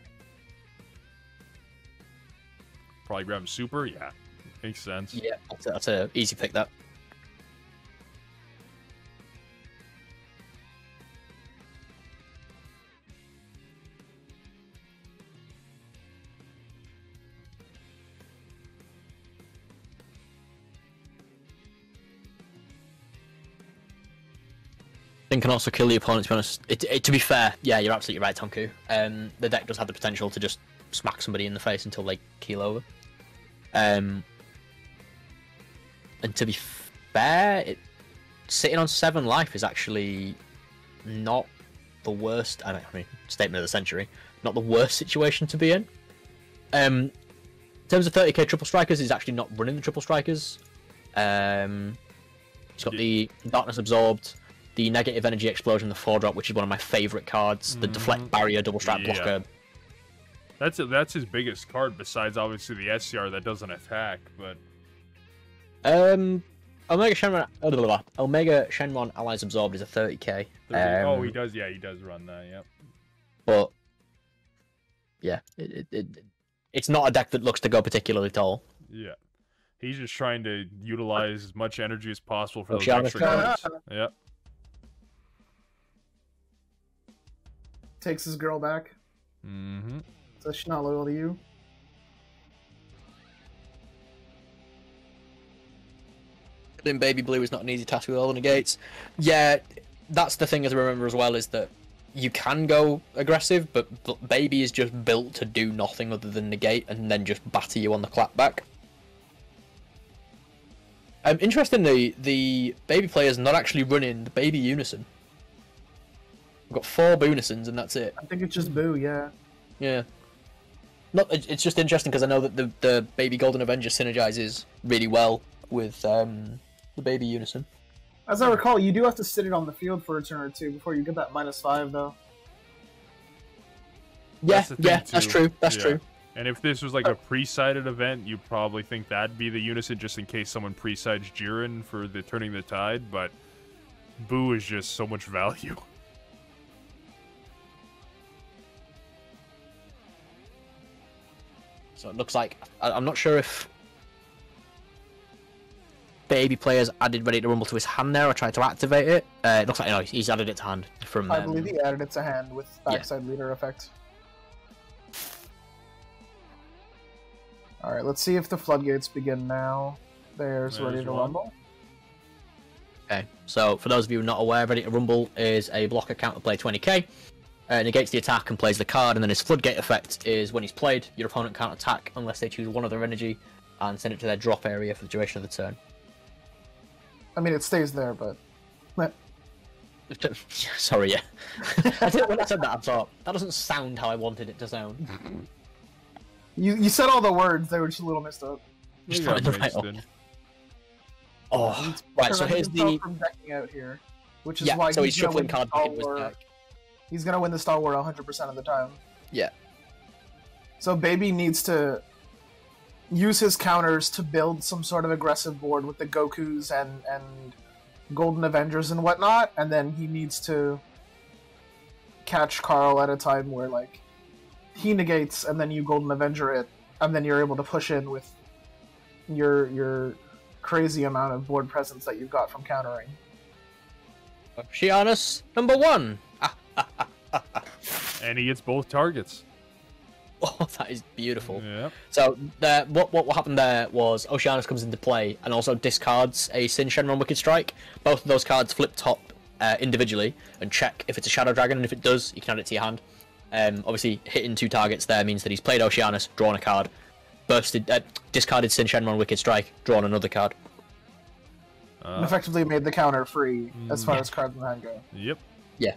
Probably grab him super. Yeah, makes sense. yeah, that's a, that's a easy pick. That. Thing can also kill the opponent. To be honest, it, it, to be fair, yeah, you're absolutely right, Tonku. Um, the deck does have the potential to just smack somebody in the face until they keel over. Um, and to be fair, it, sitting on seven life is actually not the worst. I mean, statement of the century, not the worst situation to be in. Um, in terms of 30k triple strikers, he's actually not running the triple strikers. Um, he's got the darkness absorbed, the negative energy explosion, the four drop, which is one of my favorite cards. The deflect barrier, double strap Yeah. blocker. That's that's his biggest card besides obviously the SCR that doesn't attack. But Um, Omega Shenron, oh, blah, blah, blah. Omega Shenron Allies Absorbed is a 30k. oh, Um, he does. Yeah, he does run that. Yep. but yeah, it, it, it, it's not a deck that looks to go particularly tall. Yeah. He's just trying to utilize as much energy as possible for those extra cards. Yep. Takes his girl back. Mm-hmm. So she's not loyal to you. Killing Baby Blue is not an easy task with all the negates. Yeah, that's the thing as I remember as well is that you can go aggressive, but, but Baby is just built to do nothing other than negate and then just batter you on the clapback. Um, interestingly, the Baby player is not actually running the Baby Unison. We've got four Bunisons and that's it. I think it's just Boo, yeah. Yeah. Not. It's just interesting because I know that the the baby Golden Avenger synergizes really well with um the baby Unison. As I recall, you do have to sit it on the field for a turn or two before you get that minus five, though. Yeah, That's the thing, yeah, that's true. That's Yeah. true. And if this was like a pre-sided event, you probably think that'd be the unison just in case someone pre-sides Jiren for the turning the tide. But Boo is just so much value. So it looks like I, I'm not sure if baby players added ready to rumble to his hand there or tried to activate it. Uh, it looks like no, he's- added it to hand from. I um, believe he added it to hand with yeah. backside leader effect. Alright, let's see if the floodgates begin now. There's, ready to one. rumble. Okay, so for those of you not aware, Ready to Rumble is a blocker counterplay 20k. Uh, negates the attack and plays the card, and then his floodgate effect is when he's played, your opponent can't attack unless they choose one of their energy and send it to their drop area for the duration of the turn. I mean, it stays there, but. Sorry, yeah. I didn't, when I said that, I thought that doesn't sound how I wanted it to sound. You, you said all the words, they were just a little messed up. Just You got find the right mixed one. Oh, right. So here's the from decking out here, which is yeah. why So he's he's shuffling win cards the back into his Stalwart. deck. He's gonna win the Star War 100% of the time. Yeah. So Baby needs to use his counters to build some sort of aggressive board with the Gokus and and Golden Avengers and whatnot, and then he needs to catch Karl at a time where like he negates and then you Golden Avenger it, and then you're able to push in with your your crazy amount of board presence that you've got from countering. Shianus number one. And he hits both targets. Oh, that is beautiful. Yep. So the, what, what what happened there was Oceanus comes into play and also discards a Syn Shenron Wicked Strike. Both of those cards flip top uh, individually and check if it's a Shadow Dragon, and if it does, you can add it to your hand. Um, obviously, hitting two targets there means that he's played Oceanus, drawn a card, bursted, uh, discarded Syn Shenron Wicked Strike, drawn another card. and Uh, effectively made the counter free as far Yeah. as cards in hand go. yep. Yeah.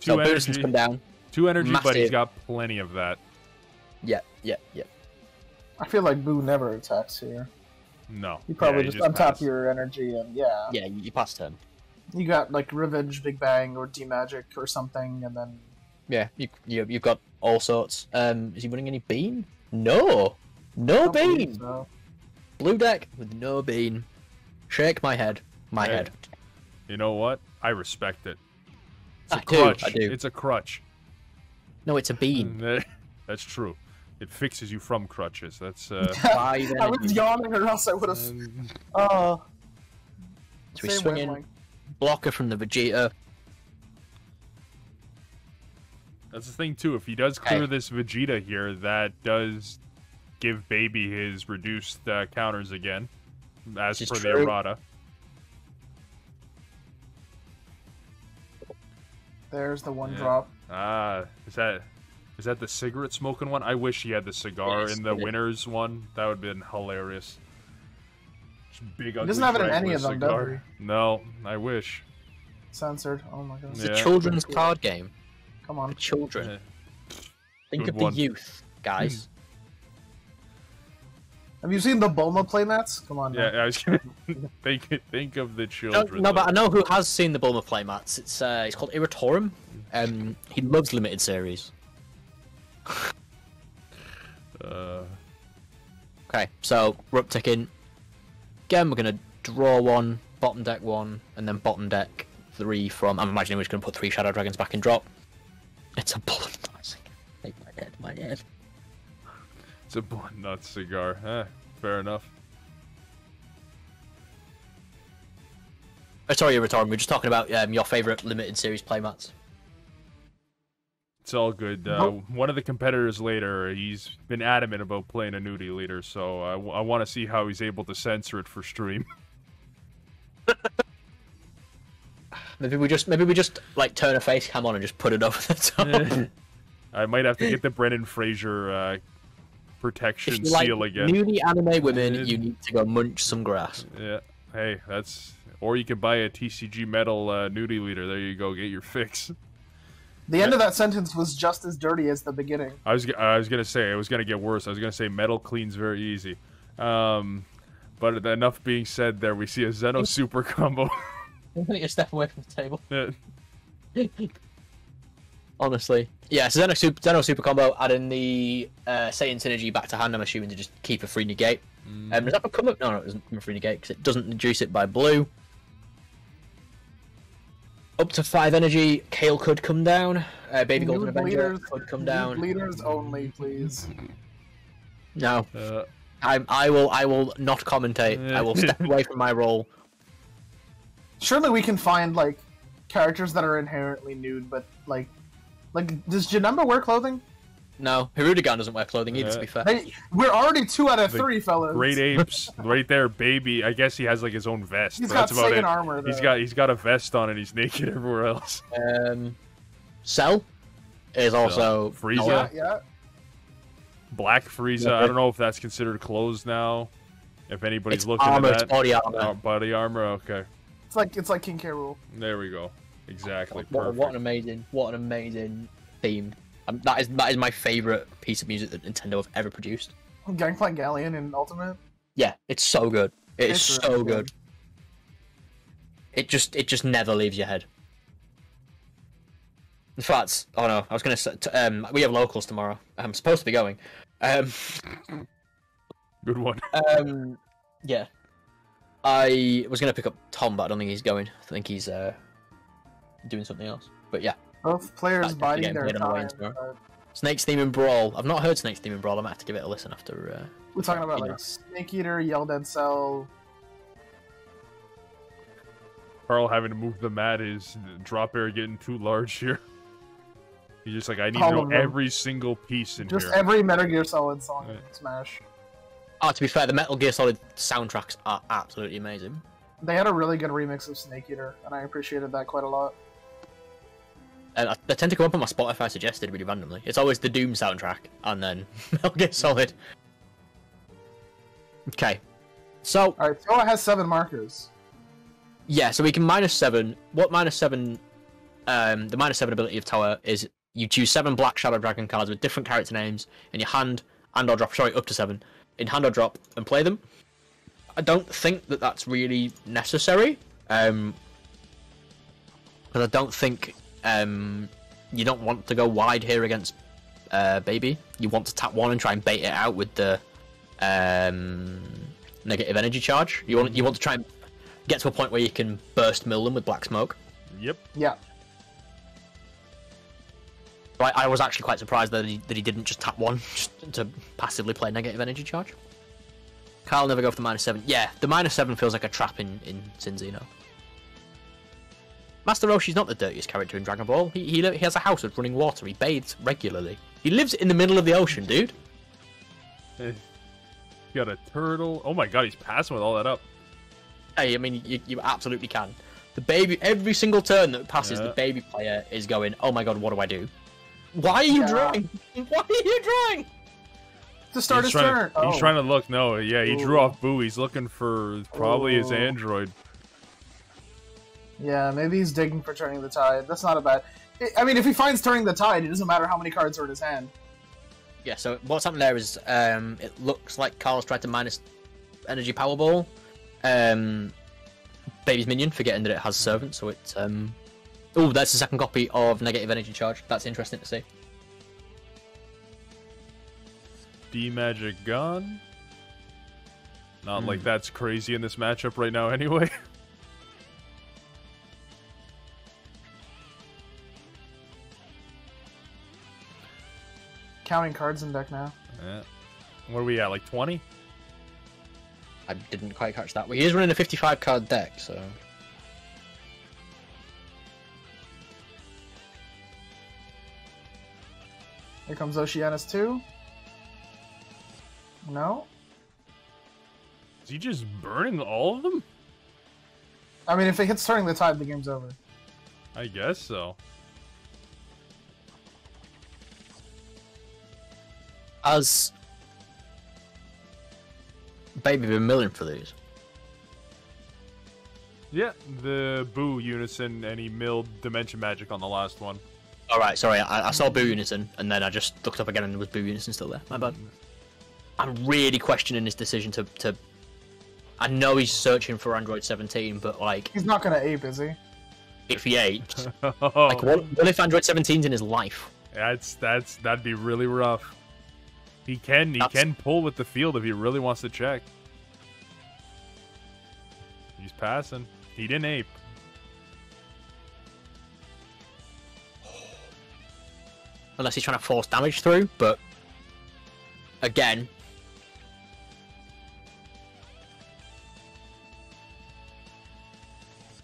Two so Bunison's energy. come down. Two energy, but he's got plenty of that. Yeah, yeah, yeah. I feel like Boo never attacks here. No. You probably Yeah, just, he untap passed. your energy and yeah. Yeah, you, you pass turn. You got like Revenge, Big Bang, or D Magic or something, and then Yeah, you, you you've got all sorts. Um, is he running any bean? No, no bean. so. Blue deck with no bean. Shake my head. My Hey. head. You know what? I respect it. It's a I do, crutch. I do. It's a crutch. No, it's a bean. That's true. It fixes you from crutches. That's uh. I was energy. yawning, or else I would have. um, Uh, So he's same swinging wavelength. blocker from the Vegeta. that's the thing too. If he does clear Hey. this Vegeta here, that does give Baby his reduced uh, counters again, as This per is the true. errata. There's the one Yeah. drop. Ah, is that is that the cigarette smoking one? I wish he had the cigar Yes, in the it is. winners one. That would have been hilarious. Just Big ugly doesn't have it in any of them, does cigar. No, I wish. Censored. Oh my god. It's Yeah. a children's card game. Come For on. children. Eh, Think Good of the one. youth, guys. Have you seen the Bulma playmats? Come on. Yeah, now. I was gonna think think of the children. no, but I know who has seen the Bulma playmats. It's uh, it's called Irritorum. Um, he loves limited series. Uh, Okay, so we're up ticking. Again, we're gonna draw one, bottom deck one, and then bottom deck three from. I'm imagining we're just gonna put three Shadow Dragons back in drop. It's a bullet noising. Make my head, my head. It's a blunt nut cigar. Eh, fair enough. Oh, sorry, Irritorum. We are just talking about um, your favorite limited series playmats. It's all good. Uh, Nope. One of the competitors later, he's been adamant about playing a nudie leader, so I, want to see how he's able to censor it for stream. Maybe we just maybe we just like turn a face cam on and just put it over the top. I might have to get the Brendan Fraser uh, if protection you like seal again. newly anime women, you need to go munch some grass. Yeah. Hey, that's. Or you can buy a TCG metal uh, nudie leader. There you go. Get your fix. The end of that sentence was just as dirty as the beginning. I was. g- I was gonna say it was gonna get worse. I was gonna say metal cleans very easy. Um, but enough being said, there we see a Zeno super combo. I'm gonna step away from the table. Yeah. Honestly. Yeah, so Zeno Super, Zeno Super Combo, adding the uh, Saiyan Synergy back to hand, I'm assuming to just keep a free negate. Um, does that become a... No, no, it doesn't become a free negate, because it doesn't reduce it by blue. Up to 5 energy, Kale could come down. Uh, Baby Golden Nude Avenger leaders- could come down. Leaders only, please. No, Uh, I, I will I will not commentate. I will step away from my role. Surely we can find like characters that are inherently nude, but like, like does Janemba wear clothing? No, Hirudegarn doesn't wear clothing either, to be fair. Hey, we're already two out of The three, fellas. great apes, right there, baby. I guess he has like his own vest. He's but got that's about Saiyan it. armor. He's though. got he's got a vest on and he's naked everywhere else. Um, Cell is also Frieza. Yeah, yeah. Black Frieza. I don't know if that's considered clothes now. If anybody's It's looking armor, at it's that. body armor. Oh, body armor. Okay, It's like it's like King K. Rool. there we go. Exactly. What, what an amazing, what an amazing theme. Um, that is that is my favorite piece of music that Nintendo have ever produced. Gangplank Galleon in Ultimate. Yeah, it's so good. It is It's so really good. good. It just it just never leaves your head. In fact, oh no, I was gonna say t- um we have locals tomorrow. I'm supposed to be going. Um, Good one. um yeah. I was gonna pick up Tom, but I don't think he's going. I think he's uh doing something else. But yeah. Both players That's biding their played on the time. but Snake's Theme and Brawl. I've not heard Snake's Theme and Brawl. I might have to give it a listen after. Uh... We're talking about like know. Snake Eater, Yell Dead Cell. Carl having to move the mat is drop air getting too large here. He's just like, I need All to know of every single piece in Just here. every Metal Gear Solid song in Right. Smash. Oh, to be fair, the Metal Gear Solid soundtracks are absolutely amazing. They had a really good remix of Snake Eater, and I appreciated that quite a lot. I, they tend to come up on my Spotify suggested really randomly. It's always the Doom soundtrack and then Metal Gear Solid. Okay, so All right, Towa has seven markers. yeah, so we can minus seven. What minus seven? Um, the minus seven ability of Towa is you choose seven Black Shadow Dragon cards with different character names in your hand and or drop. Sorry, up to seven in hand or drop and play them. I don't think that that's really necessary. Um, because I don't think um you don't want to go wide here against uh baby. You want to tap one and try and bait it out with the um negative energy charge. You want you want to try and get to a point where you can burst mill them with black smoke. Yep. Yeah, So I, I was actually quite surprised that he, that he didn't just tap one just to passively play negative energy charge. Kyle never go for the minus seven. Yeah, the minus seven feels like a trap in in Syn Xeno. Master Roshi's not the dirtiest character in Dragon Ball. He, he he has a house with running water. He bathes regularly. He lives in the middle of the ocean, dude. Eh. Got a turtle. Oh my god, he's passing with all that up. Hey, I mean, you, you absolutely can. The baby, every single turn that passes, Yeah. the baby player is going, "Oh my god, what do I do? Why are you Yeah. drawing? Why are you drawing?" To start he's his turn. He's Oh. trying to look. No, yeah, he drew Ooh. off Boo. He's looking for probably his android. Yeah, maybe he's digging for turning the tide. That's not a bad. I- I mean, if he finds turning the tide, it doesn't matter how many cards are in his hand. Yeah. So what's happened there is, um, it looks like Karl's tried to minus energy Powerball, um, baby's minion, forgetting that it has servant, so it's um. Oh, that's the second copy of negative energy charge. That's interesting to see. D Magic Gun. Not Hmm. like that's crazy in this matchup right now, anyway. Counting cards in deck now. yeah. What are we at? Like 20? I didn't quite catch that. Well, he is running a 55 card deck, so. Here comes Oceanus 2. No? Is he just burning all of them? I mean, if it hits turning the tide, the game's over. I guess so. Has Baby been milling for these? Yeah, the Boo Unison and he milled Dimension Magic on the last one. Alright, sorry, I, I saw Boo Unison, and then I just looked up again and there was Boo Unison still there. My bad. I'm really questioning his decision to. to... I know he's searching for Android 17, but like, He's not gonna ape, is he? if he apes, like, what, what if Android 17's in his life? that's that's that'd be really rough. He can he That's- can pull with the field if he really wants to check. He's passing. He didn't ape. Unless he's trying to force damage through, but again,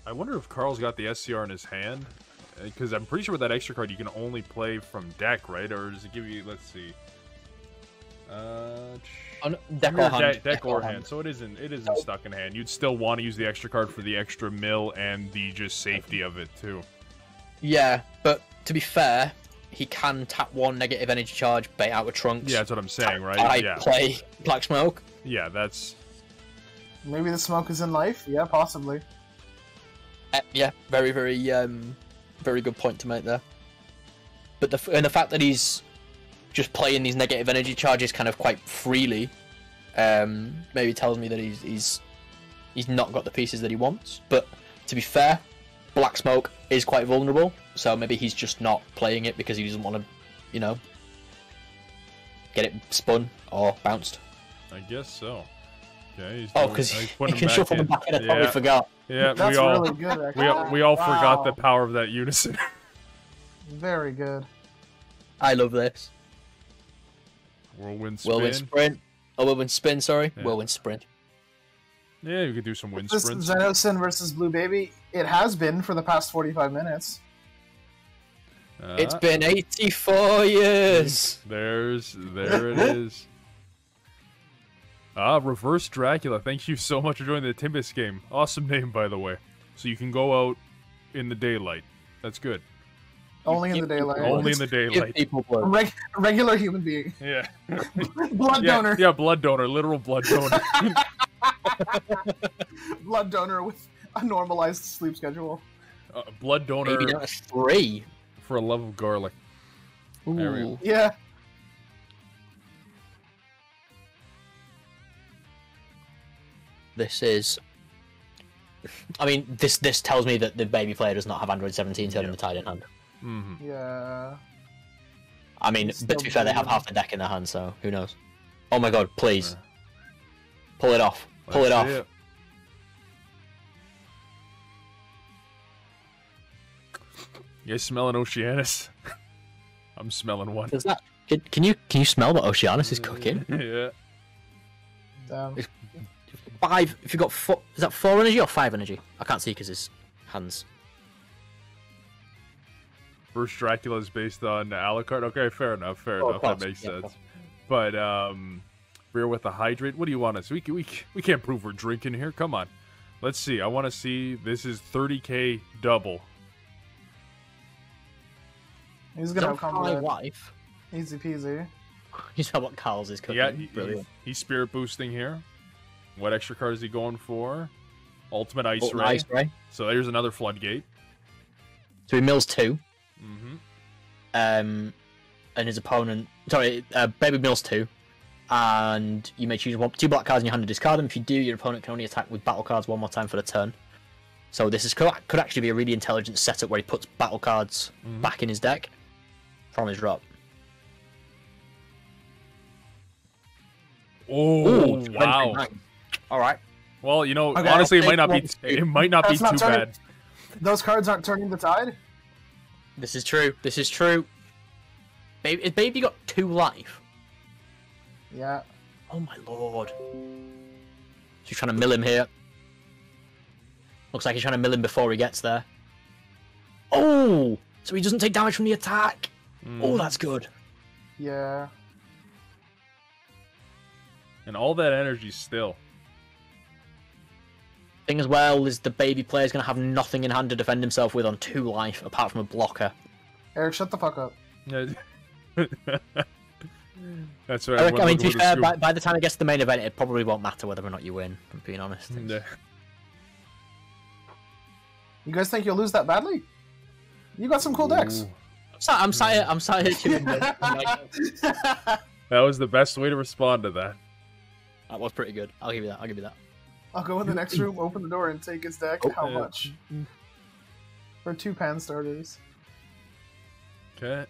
I wonder if Karl's got the SCR in his hand, uh, because I'm pretty sure with that extra card you can only play from deck, right? Or does it give you? Let's see. Uh, on deck or hand. deck, deck or hand, so it isn't it isn't stuck in hand. You'd still want to use the extra card for the extra mill and the just safety of it too. Yeah, but to be fair, he can tap one negative energy charge, bait out with trunks. Yeah, that's what I'm saying, right? I Yeah, play Black Smoke. yeah, that's Maybe the smoke is in life? Yeah, possibly. Uh, yeah, very, very, um, very good point to make there. But the f- and the fact that he's just playing these negative energy charges kind of quite freely, um, maybe tells me that he's he's he's not got the pieces that he wants. But to be fair, Black Smoke is quite vulnerable, so maybe he's just not playing it because he doesn't want to, you know, get it spun or bounced. I guess so. Okay, Oh, because he's he can them shuffle the them back in. I in. totally Yeah, forgot. yeah, That's we all really good, we all, we all forgot the power of that unison. Very good. I love this. Whirlwind spin. Whirlwind sprint. Oh, whirlwind spin. Sorry, Yeah. whirlwind sprint. Yeah, you could do some wind This sprints. Xenosin versus Blue Baby, it has been for the past 45 minutes. Uh, It's been 84 years. There's there it is. Ah, reverse Dracula. Thank you so much for joining the Timbus game. Awesome name, by the way. So you can go out in the daylight. That's good. Only in the daylight. Only in the daylight. people A blood. reg- a regular human being. Yeah. Blood yeah, donor. yeah, blood donor, literal blood donor. Blood donor with a normalized sleep schedule. uh, blood donor Maybe that's three. for a love of garlic. There we go. Ooh. Yeah. This is. I mean, this this tells me that the baby player does not have Android 17 turning Yeah. the tide in hand. Hmm Yeah. I mean, It's but to be fair, they have half the deck in their hand, so who knows? Oh my god, please. Yeah. Pull it off. Pull it Let's off. see You guys smelling Oceanus? I'm smelling one. Does that. Can, can you can you smell what Oceanus is cooking? yeah. Damn. Five. If you got four, is that four energy or five energy? I can't see because his hands. First Dracula is based on Alucard. Okay, fair enough. Fair Oh, enough. That makes yeah, sense. But um, beer with a hydrate. What do you want us? We can, we c- we can't prove we're drinking here. Come on. Let's see. I want to see. This is 30k double. He's He's gonna on have high combat. life. Easy peasy. You know what Karl's is cooking. Yeah, he- Brilliant. he's spirit boosting here. What extra card is he going for? Ultimate Ice Oh, Ray. Ice Ray. So there's another floodgate. So he mills two. Hmm um, and his opponent. Sorry, uh, Baby Mills two, and you may choose one, two black cards in your hand to discard them. If you do, your opponent can only attack with battle cards one more time for the turn. So this is could, could actually be a really intelligent setup where he puts battle cards Mhm. back in his deck from his drop. Oh Ooh, wow! 29. All right. Well, you know, Okay, honestly, it might not be. It might not be not too turning- bad. Those cards aren't turning the tide. This is true. This is true. Baby, is Baby got two life? Yeah. Oh my lord. She's trying to mill him here. Looks like he's trying to mill him before he gets there. Oh! So he doesn't take damage from the attack. Mm. Oh, that's good. Yeah. And all that energy still. Thing as well is the baby player is going to have nothing in hand to defend himself with on two life apart from a blocker. Eric, shut the fuck up. Yeah. That's right. I, reckon, I mean, to be fair, by, by the time it gets to the main event, it probably won't matter whether or not you win. I'm being honest. Mm, You guys think you'll lose that badly? You got some cool decks. I'm sat, I'm sat here, I'm sat here chilling with- I'm That was the best way to respond to that. That was pretty good. I'll give you that. I'll give you that. I'll go in the next room, open the door, and take his deck. Oh, How yeah. much? For two pan starters. Okay.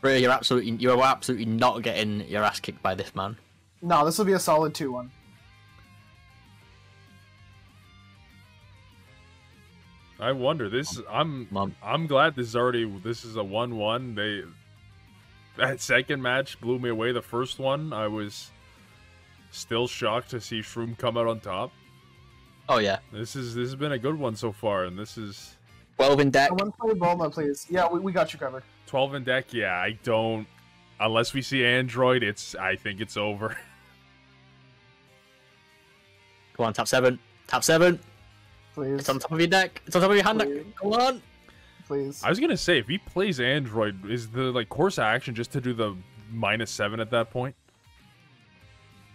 Bro, you're absolutely, you are absolutely not getting your ass kicked by this man. No, this will be a solid 2 1. I wonder. This I'm Mom. I'm glad this is already this is a one one. They that second match blew me away. The first one I was still shocked to see Shroom come out on top. Oh yeah. This is this has been a good one so far, and this is 12 in deck. Someone play Bulma, please. Yeah, we, we got you covered. twelve in deck. Yeah, I don't unless we see Android. It's I think it's over. Come on, tap seven. Tap seven. Please. It's on top of your deck. It's on top of your hand deck. Come on. Please. I was gonna say if he plays Android, is the like course action just to do the minus seven at that point?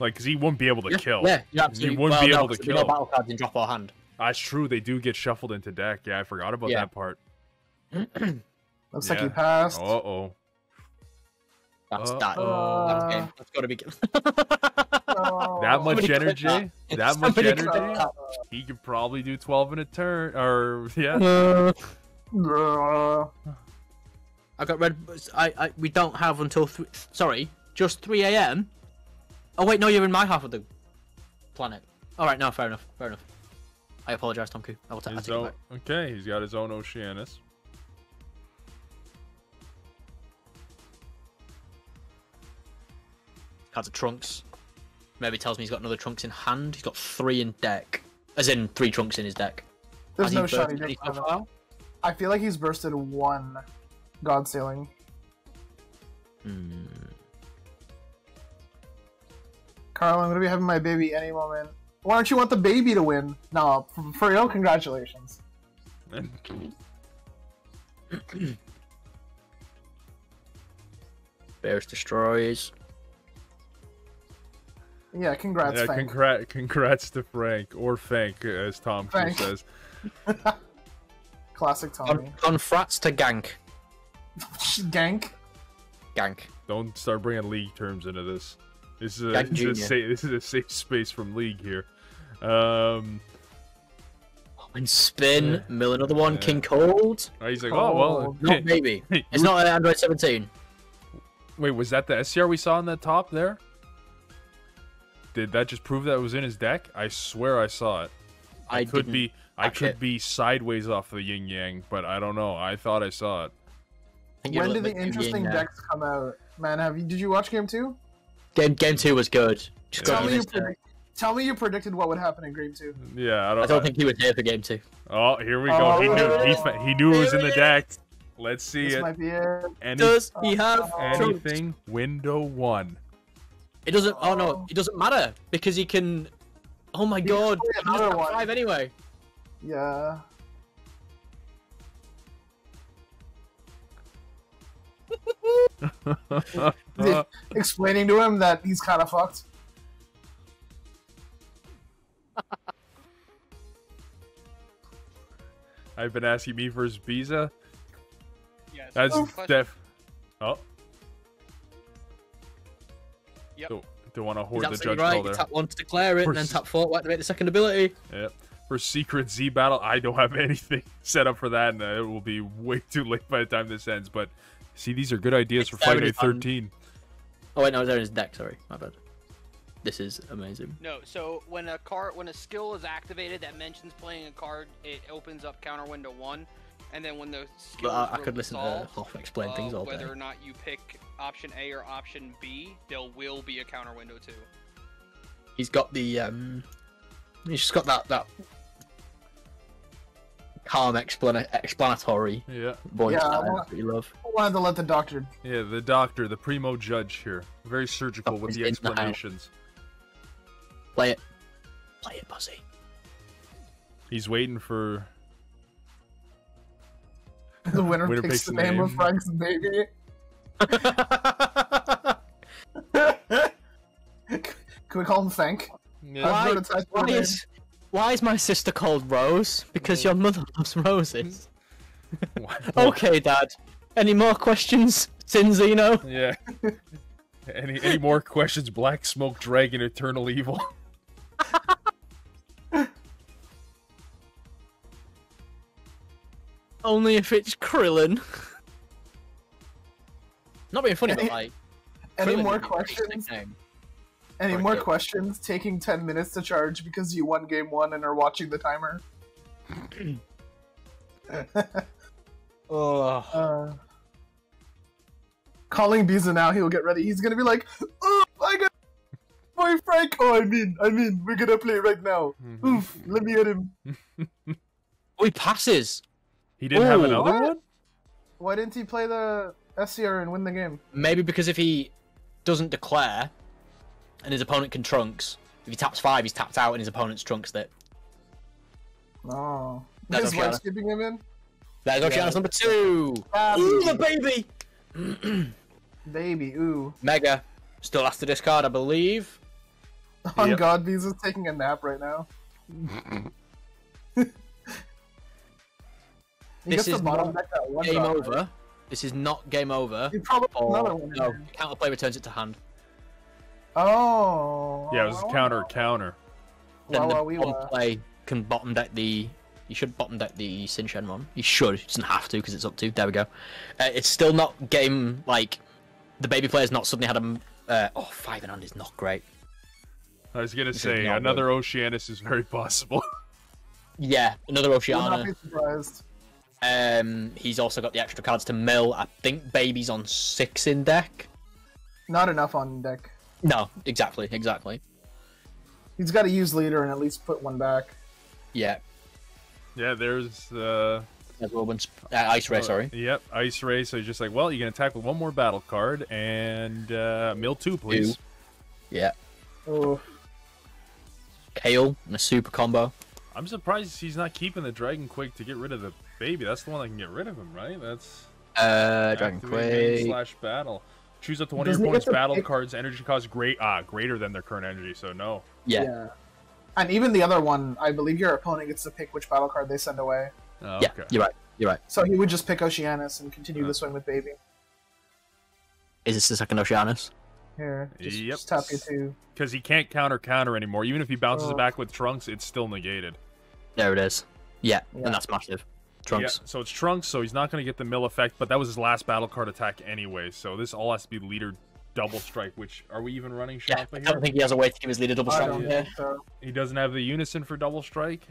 Like, cause he wouldn't be able to kill. Yeah, absolutely. wouldn't well, be no, able to kill. No battle cards in drop or hand. That's true. They do get shuffled into deck. Yeah, I forgot about Yeah. that part. Looks like Yeah. you passed. Uh oh. That's Uh, that. uh, That's game. That's got to be. Oh. That much energy. that. That much energy. that. He could probably do twelve in a turn. Or yeah. Uh, I got red. I, I. We don't have until three. Sorry, just 3 a.m. Oh wait, no, you're in my half of the planet. All right, no, fair enough. Fair enough. I apologize, Tomku. I will ta- I His take it own, back. okay, he's got his own Oceanus. Cards of trunks. Maybe tells me he's got another trunks in hand. He's got three in deck, as in three trunks in his deck. there's Has no shot he bursted any didn't so have it. far? I feel like he's bursted one God Ceiling. Hmm. Karl, I'm gonna be having my baby any moment. Why don't you want the baby to win? No, for, for real, congratulations. Bears destroys. Yeah, congrats, yeah, Fank. congrats, congrats to Frank or Fank, as Tom Frank. says. Classic Tommy. On, on frats to gank. Gank. Gank. Don't start bringing league terms into this. This is a, this is a, safe, this is a safe space from league here. Um, And spin, Yeah. mill another one, Yeah. King Cold. he's like, oh well. Oh, Not maybe. It's not an Android 17. Wait, was that the SCR we saw on that top there? Did that just prove that it was in his deck? I swear I saw it. I, I could be I could it. be sideways off the yin yang, but I don't know. I thought I saw it. think When did the interesting decks come out? Man, have you? Did you watch game two? Game game two was good. Just Yeah. Tell me, you missed predict- tell me you predicted what would happen in game two. Yeah, I don't. I don't think he was here for game two. Oh, here we go. He knew. He, fa- he knew it was in the deck. Let's see This it. might be it. Any, Does he have trunks? anything? Window one. It doesn't. Oh no, it doesn't matter because he can. Oh my can god! play you just another one. Five anyway. Yeah. Uh, Explaining to him that he's kind of fucked. I've been asking me for his visa. Yes. That's def. Oh. Yep. Don't, don't want to He's hoard the absolutely judge right. You tap one to declare it, and then tap four to activate the second ability. Yeah. For secret Z battle, I don't have anything set up for that, and uh, it will be way too late by the time this ends. But see, these are good ideas for It's Fight already Night fun. 13. Oh wait, no, it's there is deck. Sorry, my bad. This is amazing. No, so when a card, when a skill is activated that mentions playing a card, it opens up counter window one, and then when the skill I, I could listen to Hoff explain uh, things all day. whether or not you pick option A or option B, there will be a counter window too. He's got the um, he's just got that that calm explana- explanatory Yeah. voice Yeah, I that I want- absolutely love. I wanted to let the doctor. Yeah, the doctor, the primo judge here. Very surgical with the in the explanations. Play it, play it, pussy. He's waiting for. The winner, Winner picks, picks the the name, of. Frank's baby. Can we call him Thank? Yeah. I've Why- heard a Why is why is my sister called Rose? Because mm. your mother loves roses. Okay, Dad. Any more questions, Cinzino? Yeah. any any more questions? Black Smoke Dragon, Eternal Evil. Only if it's Krillin. Not being funny, but like. Any Krillin more would be a pretty sick questions? Name. Any more kill. questions? Taking 10 minutes to charge because you won game one and are watching the timer? Oh. Uh, calling Biza now, he'll get ready. He's gonna be like, Oh, I got boy Frank. Oh, I mean, I mean, we're gonna play right now. Mhm. Oof, let me hit him. Oh, he passes. He didn't have another what? one? Why didn't he play the SCR and win the game? Maybe because if he doesn't declare and his opponent can trunks, if he taps five, he's tapped out and his opponent's trunks it. No. That's His okay. wife's keeping him in? There's Oceanus number two. Ah, Ooh, the baby. Baby, ooh. Mega still has to discard, I believe. On Yep. God, Biza's taking a nap right now. This is not deck that one Game over. right? This is not game over. He probably Or, another one. no, counterplay returns it to hand. Oh. Yeah, it was counter counter. Then Wow, the wow, wee, wow. play can bottom deck the. You should bottom deck the Sinshen one. You should. He doesn't have to because it's up to. There we go. Uh, it's still not game like the baby player's not suddenly had a. Uh, oh, five and on is not great. I was gonna This say not another Oceanus is very possible. Yeah, another Will not Oceana. be surprised. Um, he's also got the extra cards to mill. I think baby's on six in deck. Not enough on deck. No, exactly, exactly. He's got to use leader and at least put one back. Yeah, yeah, there's uh, as well. When sp- uh, ice ray, sorry. Yep, Ice Ray. So he's just like, well, you can attack with one more battle card and uh, mill two, please. Yeah, Oh, Kale and a super combo. I'm surprised he's not keeping the Dragon Quake to get rid of the baby. That's the one that can get rid of him, right? That's Uh, Dragon Quake. slash battle. Choose up to one Doesn't of he your opponent's battle pick- cards. Energy cost great ah greater than their current energy. So no. Yeah. And even the other one, I believe your opponent gets to pick which battle card they send away. Oh, yeah, you're right. You're right. So he would just pick Oceanus and continue Uh. the swing with Baby. Is this the second Oceanus? Here, just, Yep. just tap you two. Because he can't counter counter anymore. Even if he bounces Oh. it back with Trunks, it's still negated. There it is. Yeah, Yeah. and that's massive. Trunks. Yeah, so it's Trunks, so he's not going to get the mill effect, but that was his last battle card attack anyway. So this all has to be leader double strike. Which are we even running Yeah, Shoppa I don't think he has a way to give his leader double strike don't from think here. so. He doesn't have the unison for double strike.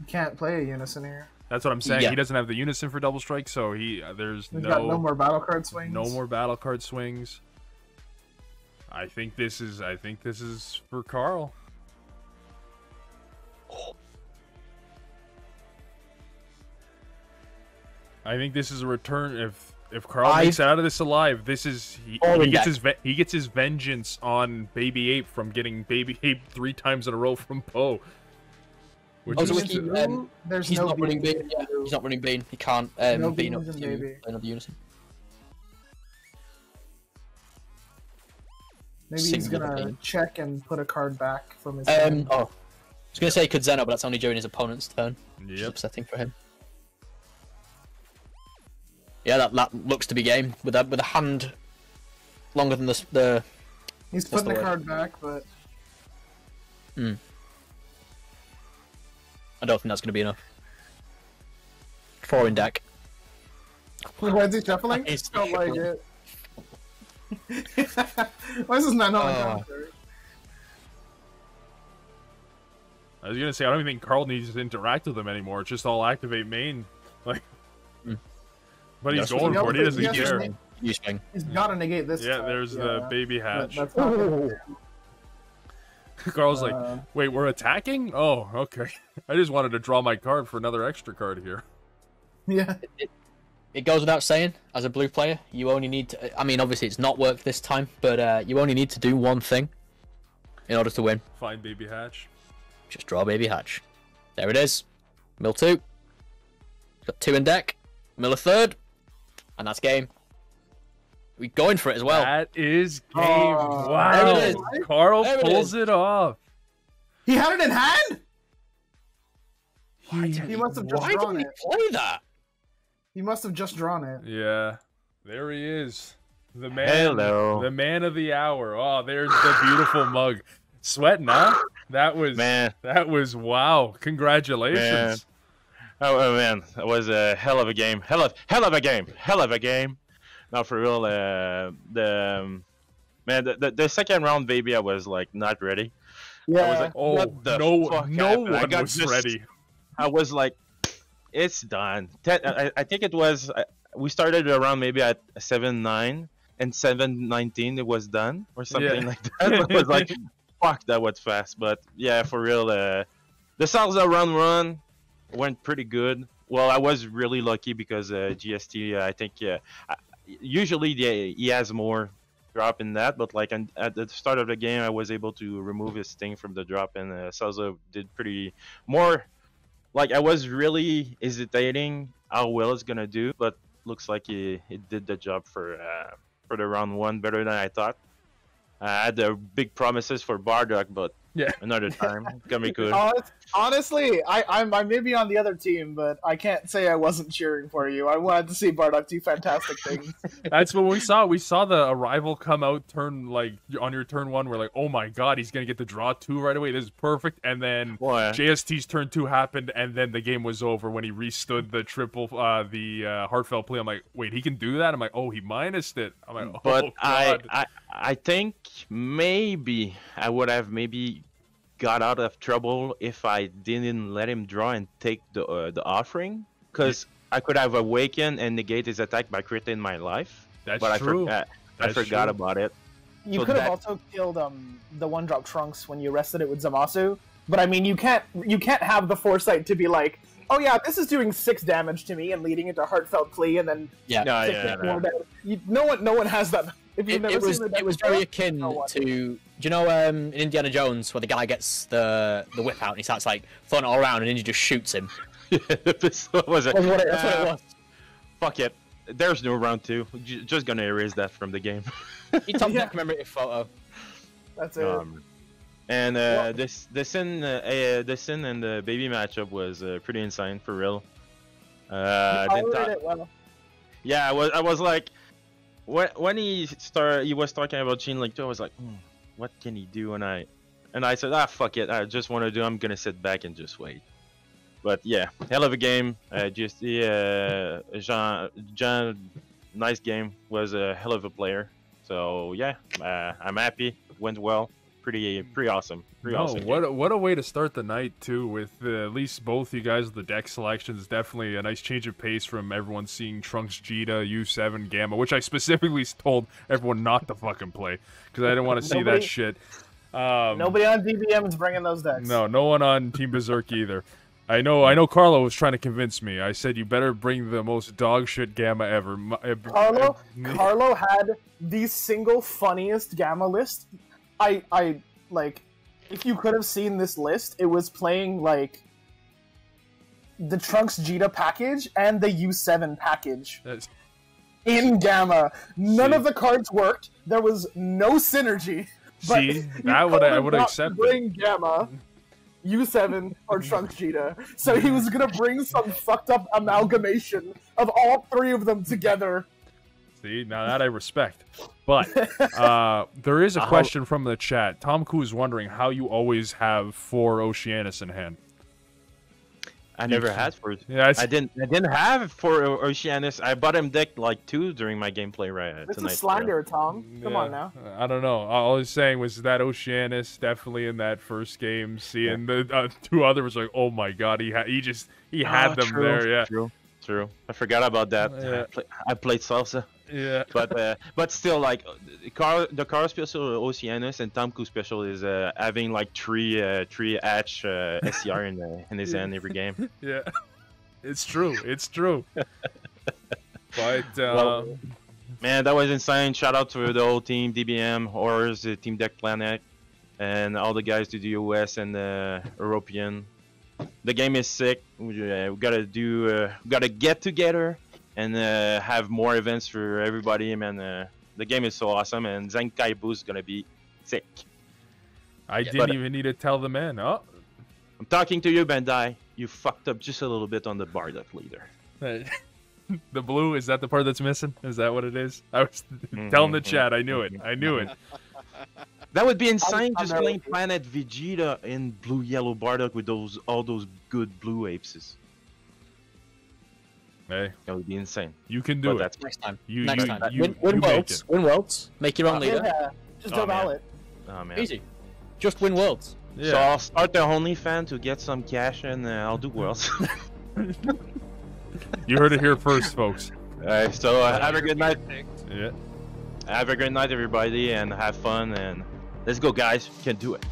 You can't play a Unison here. That's what I'm saying. Yeah. He doesn't have the unison for double strike, so he uh, there's We've no got no more battle card swings. no more battle card swings. I think this is I think this is for Karl. I think this is a return if if Karl makes I've- it out of this alive, this is he, All he gets his ve- he gets his vengeance on Baby Ape from getting Baby Ape three times in a row from Poe. Which Oh, so is if he- um, There's He's no not running beans bean. Yeah, he's not running bean. He can't um, No bean up beans to and another unison. Maybe he's gonna bean. check and put a card back from his. Um, hand. oh, I was gonna say could Zeno, but that's only during his opponent's turn. Which is Yep. upsetting for him. Yeah, that, that looks to be game with a with a hand longer than the the. he's what's putting the a word? card back, but Hmm. I don't think that's gonna be enough. Four in deck. why is he shuffling? He's Don't like shuffling. it. Why is this not on Uh. commentary? I was gonna say I don't even think Karl needs to interact with them anymore. It's just all activate main, like. But he's That's going for it. He always- doesn't he has care. make- You swing. He's gotta negate this. Yeah, time, there's the baby hatch. that's not gonna Karl's like, Uh, wait, we're attacking? Oh, okay. I just wanted to draw my card for another extra card here. yeah. It goes without saying, as a blue player, you only need to. I mean, obviously it's not worked this time, but uh, you only need to do one thing in order to win. Find baby hatch. Just draw baby hatch. There it is. Mill two. Got two in deck. Mill a third. And that's game. We going for it as well. that is game. Oh, wow. there it is. Karl There pulls is. it off. He had it in hand. Why He must have just Why drawn did he it. play that? He must have just drawn it. Yeah. There he is. The man. Hello. The man of the hour. Oh, there's the beautiful mug. Sweating, huh? That was Man, that was wow. Congratulations. Oh, oh, man, that was a hell of a game. Hell of hell of a game. Hell of a game. Now for real, uh, the um, man, the, the, the second round, baby, I was like not ready. I was Yeah. like, Oh, what the no fuck no happened? I one got was just- ready. I was like, it's done. Ten, I, I think it was. I, we started around maybe at seven nine, and seven nineteen it was done or something Yeah. like that. I was like, fuck, that was fast. But yeah, for real, uh, the Salsa run run went pretty good. Well, I was really lucky because uh, GST, uh, I think, usually yeah, he has more drop in that, but like at the start of the game, I was able to remove his sting from the drop, and uh, did pretty more. Like I was really hesitating how well it's gonna do, but looks like he, he did the job for uh, for the round one better than I thought. I had uh, big promises for Bardock, but Yeah. another time it's gonna be good. Honest, honestly, I, I'm I may be on the other team, but I can't say I wasn't cheering for you. I wanted to see Bardock do fantastic things. That's what we saw. We saw the arrival come out turn like on your turn one. We're like, oh my god, he's gonna get the draw two right away. This is perfect. And then Boy, JST's turn two happened, and then the game was over when he restood the triple, uh, the uh, heartfelt play. I'm like, wait, he can do that? I'm like, oh, he minused it. I'm like, oh but I. I I think maybe I would have maybe got out of trouble if I didn't let him draw and take the uh, the offering, because I could have awakened and negate his attack by creating my life. That's but true. I forgot. I That's forgot true. about it. You So could have that- also killed um the one drop trunks when you rested it with Zamasu, but I mean you can't you can't have the foresight to be like, oh yeah, this is doing six damage to me and leading into heartfelt plea and then Yeah. No, six yeah, more You, no one no one has that. If you've It, never it was seen the it was very akin no to do you know um, in Indiana Jones where the guy gets the the whip out and he starts like throwing it all around and then he just shoots him. this was it. That's what it, that's what Uh, it was. Fuck it. There's no round two. Just gonna erase that from the game. He took Yeah. that commemorative photo. That's it. Um, and uh, this the sin uh, uh, the sin and the baby matchup was uh, pretty insane for real. Uh, You didn't tolerated it well. yeah, I was I was like, when he started, he was talking about Gene Link 2, I was like, hmm, what can he do? And I and I said, ah, fuck it, I just want to do. I'm gonna sit back and just wait. But yeah, hell of a game. Uh, just uh, Jean Jean, nice game. Was a hell of a player. So yeah, uh, I'm happy. Went well. Pretty pretty awesome. Pretty no, awesome. what a, what a way to start the night too. With uh, at least both you guys, the deck selections definitely a nice change of pace from everyone seeing Trunks, Jita, U7, Gamma, which I specifically told everyone not to fucking play because I didn't want to see that shit. Um, Nobody on DBM is bringing those decks. No, no one on Team Berserk either. I know, I know. Carlo was trying to convince me. I said you better bring the most dog shit gamma ever. M- uh, Carlo, Carlo had the single funniest gamma list. I, I like, if you could have seen this list, it was playing like the Trunks Jita package and the U7 package that's- in gamma. None See. of the cards worked. There was no synergy. But See, that would I would accept it. Bring gamma. U7 or Trunks Jita. So he was gonna bring some fucked up amalgamation of all three of them together. See, now that I respect. But uh, there is a How- question from the chat. Tom Koo is wondering how you always have four Oceanus in hand. I never had four. Yeah, I didn't. I didn't have four Oceanus. I bought him deck like two during my gameplay right This tonight. is slander, Tom. Come yeah, on now. I don't know. All I was saying was that Oceanus definitely in that first game. Seeing the uh, two others, like, oh my god, he had he just he had Ah, them true, there. Yeah, True. True. I forgot about that. Yeah. I, play, I played salsa, yeah. but uh, but still, like the car, the car special Oceanus and Tom Cruise special is uh, having like three uh, three hatch uh, SCR in uh, in his hand every game. Yeah, it's true. It's true. but uh, Well, Man, that was insane. Shout out to the whole team, DBM, Horrors, Team Deck Planet, and all the guys to the US and the European. The game is sick. We, uh, we gotta do, uh, we gotta get together and uh, have more events for everybody. Man, uh, the game is so awesome, and Zenkai Boost is gonna be sick. I Yeah, didn't but- even need to tell the man. Oh, I'm talking to you, Bandai. You fucked up just a little bit on the Bardock leader. the blue is that the part that's missing? Is that what it is? I was telling the chat. I knew it. I knew it. That would be insane. I'm just there playing. Planet Vegeta in blue yellow Bardock with those all those good blue apes. Hey, That would be insane. you can But do it. that's Next time. You, Next you, time. you, win win you worlds. Win worlds. Make your own leader. Yeah, just Oh, a man. ballot. oh man. Easy. Just win worlds. Yeah. So I'll start the OnlyFan to get some cash and uh, I'll do worlds. You heard it here first, folks. Alright, so uh, have a good night. Yeah. Have a good night, everybody, and have fun. And let's go, guys. You can do it.